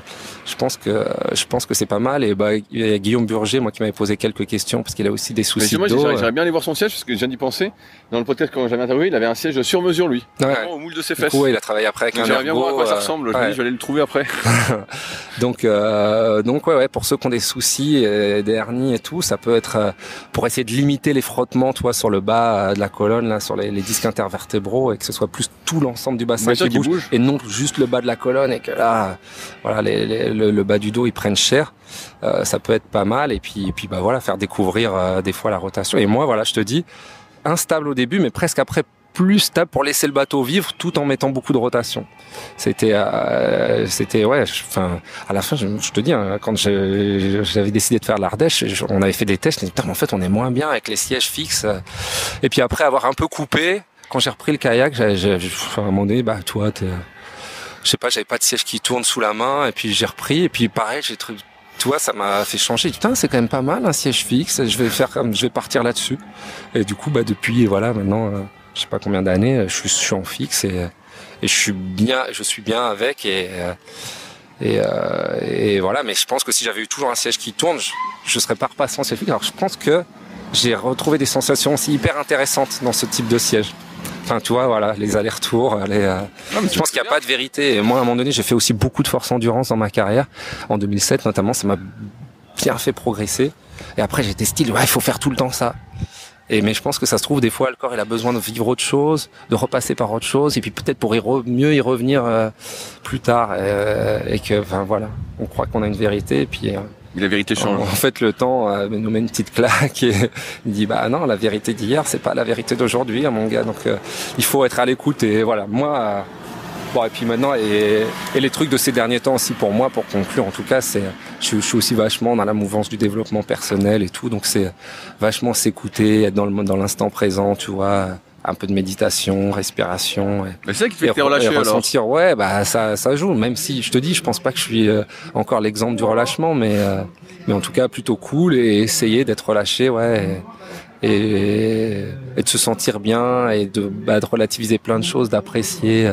je pense que je pense que c'est pas mal. Et bah, il y a Guillaume Burger, moi, qui m'avait posé quelques questions parce qu'il a aussi des soucis moi, d'eau. J'aimerais bien aller voir son siège parce que je viens d'y penser. Dans le podcast quand j'avais interviewé, il avait un siège sur mesure lui, ouais. au moule de ses fesses. Oui, il a travaillé après J'aimerais bien voir à quoi ça euh, ressemble. Je, vais aller le trouver après. *laughs* donc euh, donc ouais, ouais, pour ceux qui ont des soucis, et des hernies et tout, ça peut être euh, pour essayer de limiter les frottements, toi, sur le bas de la colonne, là, sur les, les disques intervertébraux, et que ce soit plus tout l'ensemble du bassin qui, bouge, bouge, et non juste le bas de la colonne, et que là, voilà, les, les, le, bas du dos, il prennent cher, euh, ça peut être pas mal. Et puis, puis bah voilà, faire découvrir euh, des fois la rotation. Et moi, voilà, je te dis, instable au début, mais presque après plus stable pour laisser le bateau vivre tout en mettant beaucoup de rotation. C'était, euh, c'était ouais. Enfin, à la fin, je, te dis, hein, quand j'avais décidé de faire l'Ardèche, on avait fait des tests. Je me putain, en fait, on est moins bien avec les sièges fixes. Et puis après avoir un peu coupé, quand j'ai repris le kayak, j'ai, à un moment donné, bah toi, t'es je sais pas, j'avais pas de siège qui tourne sous la main, et puis j'ai repris, et puis pareil, j'ai trouvé, tu vois, ça m'a fait changer. Putain, c'est quand même pas mal un siège fixe. Je vais faire, je vais partir là-dessus. Et du coup, bah depuis, voilà, maintenant, euh, je sais pas combien d'années, je suis, je suis en fixe et, je suis bien, je suis bien avec euh, euh, et voilà. Mais je pense que si j'avais eu toujours un siège qui tourne, je, je serais pas repassé en siège fixe. Alors je pense que j'ai retrouvé des sensations aussi hyper intéressantes dans ce type de siège. Enfin, tu vois, voilà, les allers-retours. Les, euh... je pense qu'il n'y a pas de vérité. Et moi, à un moment donné, j'ai fait aussi beaucoup de force endurance dans ma carrière. En 2007, notamment, ça m'a bien fait progresser. Et après, j'étais style, ouais, il faut faire tout le temps ça. Et mais je pense que ça se trouve des fois le corps il a besoin de vivre autre chose, de repasser par autre chose, et puis peut-être pour y mieux y revenir euh, plus tard. Euh, et que, enfin voilà, on croit qu'on a une vérité, et puis. Euh, la vérité change. En, fait, le temps nous met une petite claque et *laughs* il dit bah non, la vérité d'hier, c'est pas la vérité d'aujourd'hui, hein, mon gars. Donc il faut être à l'écoute et voilà. Moi, Bon, et puis maintenant, et, et, les trucs de ces derniers temps aussi pour moi, pour conclure en tout cas, c'est je, je, suis aussi vachement dans la mouvance du développement personnel et tout, donc c'est vachement s'écouter, être dans le dans l'instant présent, tu vois, un peu de méditation, respiration. Et, c'est ça qui fait que t'es relâché alors. Ressentir, ouais, bah ça ça joue. Même si je te dis, je pense pas que je suis euh, encore l'exemple du relâchement, mais euh, mais en tout cas plutôt cool et essayer d'être relâché, ouais. Et, et, de se sentir bien et de, bah, de relativiser plein de choses, d'apprécier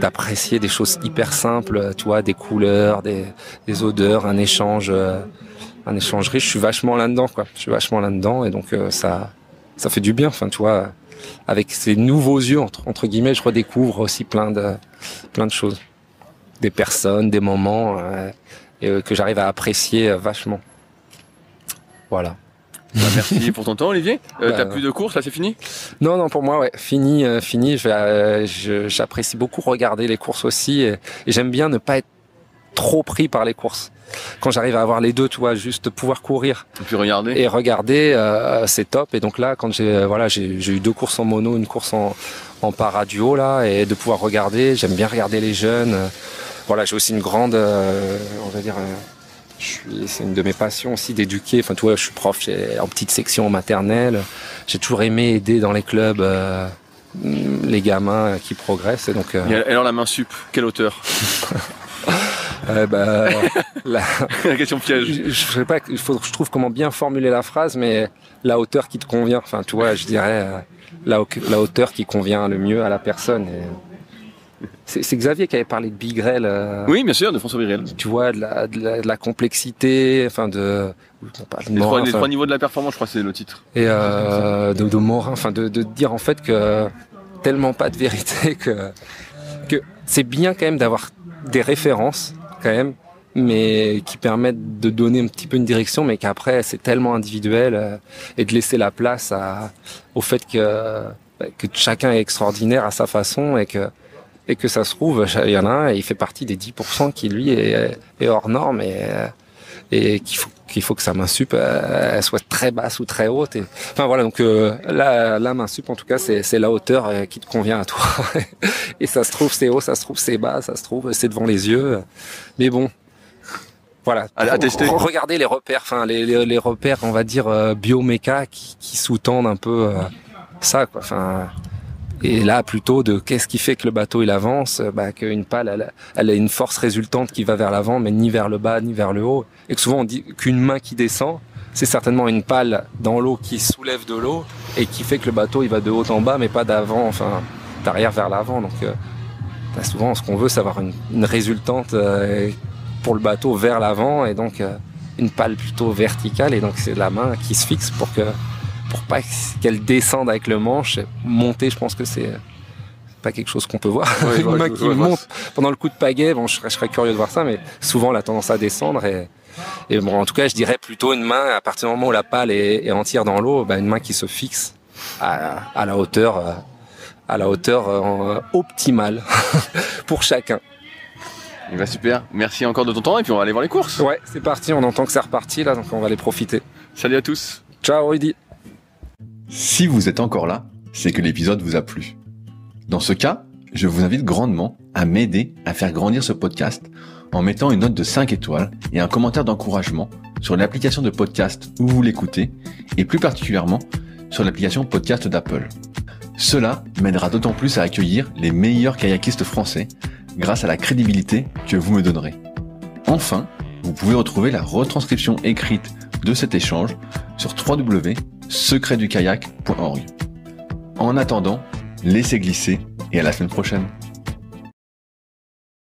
d'apprécier des choses hyper simples, tu vois, des couleurs, des, des odeurs, un échange, euh, un échange riche. Je suis vachement là-dedans, quoi. Je suis vachement là-dedans et donc euh, ça, ça fait du bien. Enfin, tu vois, avec ces nouveaux yeux entre, entre guillemets, je redécouvre aussi plein de, plein de choses, des personnes, des moments euh, et, que j'arrive à apprécier vachement. Voilà. Bah, merci pour ton temps, Olivier. Euh, bah, T'as plus de courses, là, c'est fini? Non, non, pour moi, ouais, fini, euh, fini. Euh, j'apprécie beaucoup regarder les courses aussi, et, j'aime bien ne pas être trop pris par les courses. Quand j'arrive à avoir les deux, tu vois, juste pouvoir courir et puis regarder et regarder, euh, c'est top. Et donc là, quand j'ai voilà, j'ai eu deux courses en mono, une course en en paraduo là, et de pouvoir regarder, j'aime bien regarder les jeunes. Voilà, j'ai aussi une grande, on va dire c'est une de mes passions aussi d'éduquer. Enfin, tu vois, je suis prof en petite section maternelle. J'ai toujours aimé aider dans les clubs euh, les gamins qui progressent. Et donc. Euh... Et alors la main sup, quelle hauteur *laughs* euh, bah, *laughs* la... la... question piège. Je, je sais pas, il faut je trouve comment bien formuler la phrase, mais la hauteur qui te convient. Enfin, tu vois, je dirais euh, la, la hauteur qui convient le mieux à la personne. Et, c'est Xavier qui avait parlé de Bigrel. Euh, oui, bien sûr, de François Bigrel. Tu vois, de la, de la, complexité, enfin de... les, trois, niveaux de la performance, je crois, c'est le titre. Et euh, de, de Morin, enfin de, de dire en fait que tellement pas de vérité *laughs* que que c'est bien quand même d'avoir des références quand même, mais qui permettent de donner un petit peu une direction, mais qu'après c'est tellement individuel euh, et de laisser la place à, au fait que que chacun est extraordinaire à sa façon et que et que ça se trouve, il y en a un et il fait partie des 10% qui lui est, hors norme et, et qu'il faut qu'il faut que sa main sup elle soit très basse ou très haute et enfin voilà donc euh, la, la main sup en tout cas c'est c'est la hauteur euh, qui te convient à toi *laughs* et ça se trouve c'est haut ça se trouve c'est bas ça se trouve c'est devant les yeux mais bon voilà. À, tester. Regardez les repères, enfin les, les, repères, on va dire euh, bioméca qui, qui sous-tendent un peu euh, ça. Quoi. Enfin, et là, plutôt de qu'est-ce qui fait que le bateau il avance, euh, bah, qu'une pale elle, elle, a une force résultante qui va vers l'avant, mais ni vers le bas ni vers le haut. Et que souvent on dit qu'une main qui descend, c'est certainement une pale dans l'eau qui soulève de l'eau et qui fait que le bateau il va de haut en bas, mais pas d'avant, enfin d'arrière vers l'avant. Donc euh, bah, souvent ce qu'on veut, c'est avoir une, résultante euh, pour le bateau vers l'avant et donc une pale plutôt verticale et donc c'est la main qui se fixe pour que pour pas qu'elle descende avec le manche. Monter, je pense que c'est pas quelque chose qu'on peut voir. une *laughs* main qui monte pendant le coup de pagaie, bon, je serais, curieux de voir ça, mais souvent, elle a tendance à descendre. Et, et bon, en tout cas, je dirais plutôt une main, à partir du moment où la pale est, entière dans l'eau, bah, une main qui se fixe à, à la hauteur, à la hauteur euh, optimale *laughs* pour chacun. Il va super. Merci encore de ton temps et puis on va aller voir les courses. Ouais, c'est parti. On entend que c'est reparti là, donc on va aller profiter. Salut à tous. Ciao Rudy. Si vous êtes encore là, c'est que l'épisode vous a plu. Dans ce cas, je vous invite grandement à m'aider à faire grandir ce podcast en mettant une note de 5 étoiles et un commentaire d'encouragement sur l'application de podcast où vous l'écoutez et plus particulièrement sur l'application podcast d'Apple. Cela m'aidera d'autant plus à accueillir les meilleurs kayakistes français grâce à la crédibilité que vous me donnerez. Enfin, vous pouvez retrouver la retranscription écrite de cet échange sur www.secretdukayak.org. En attendant, laissez glisser et à la semaine prochaine.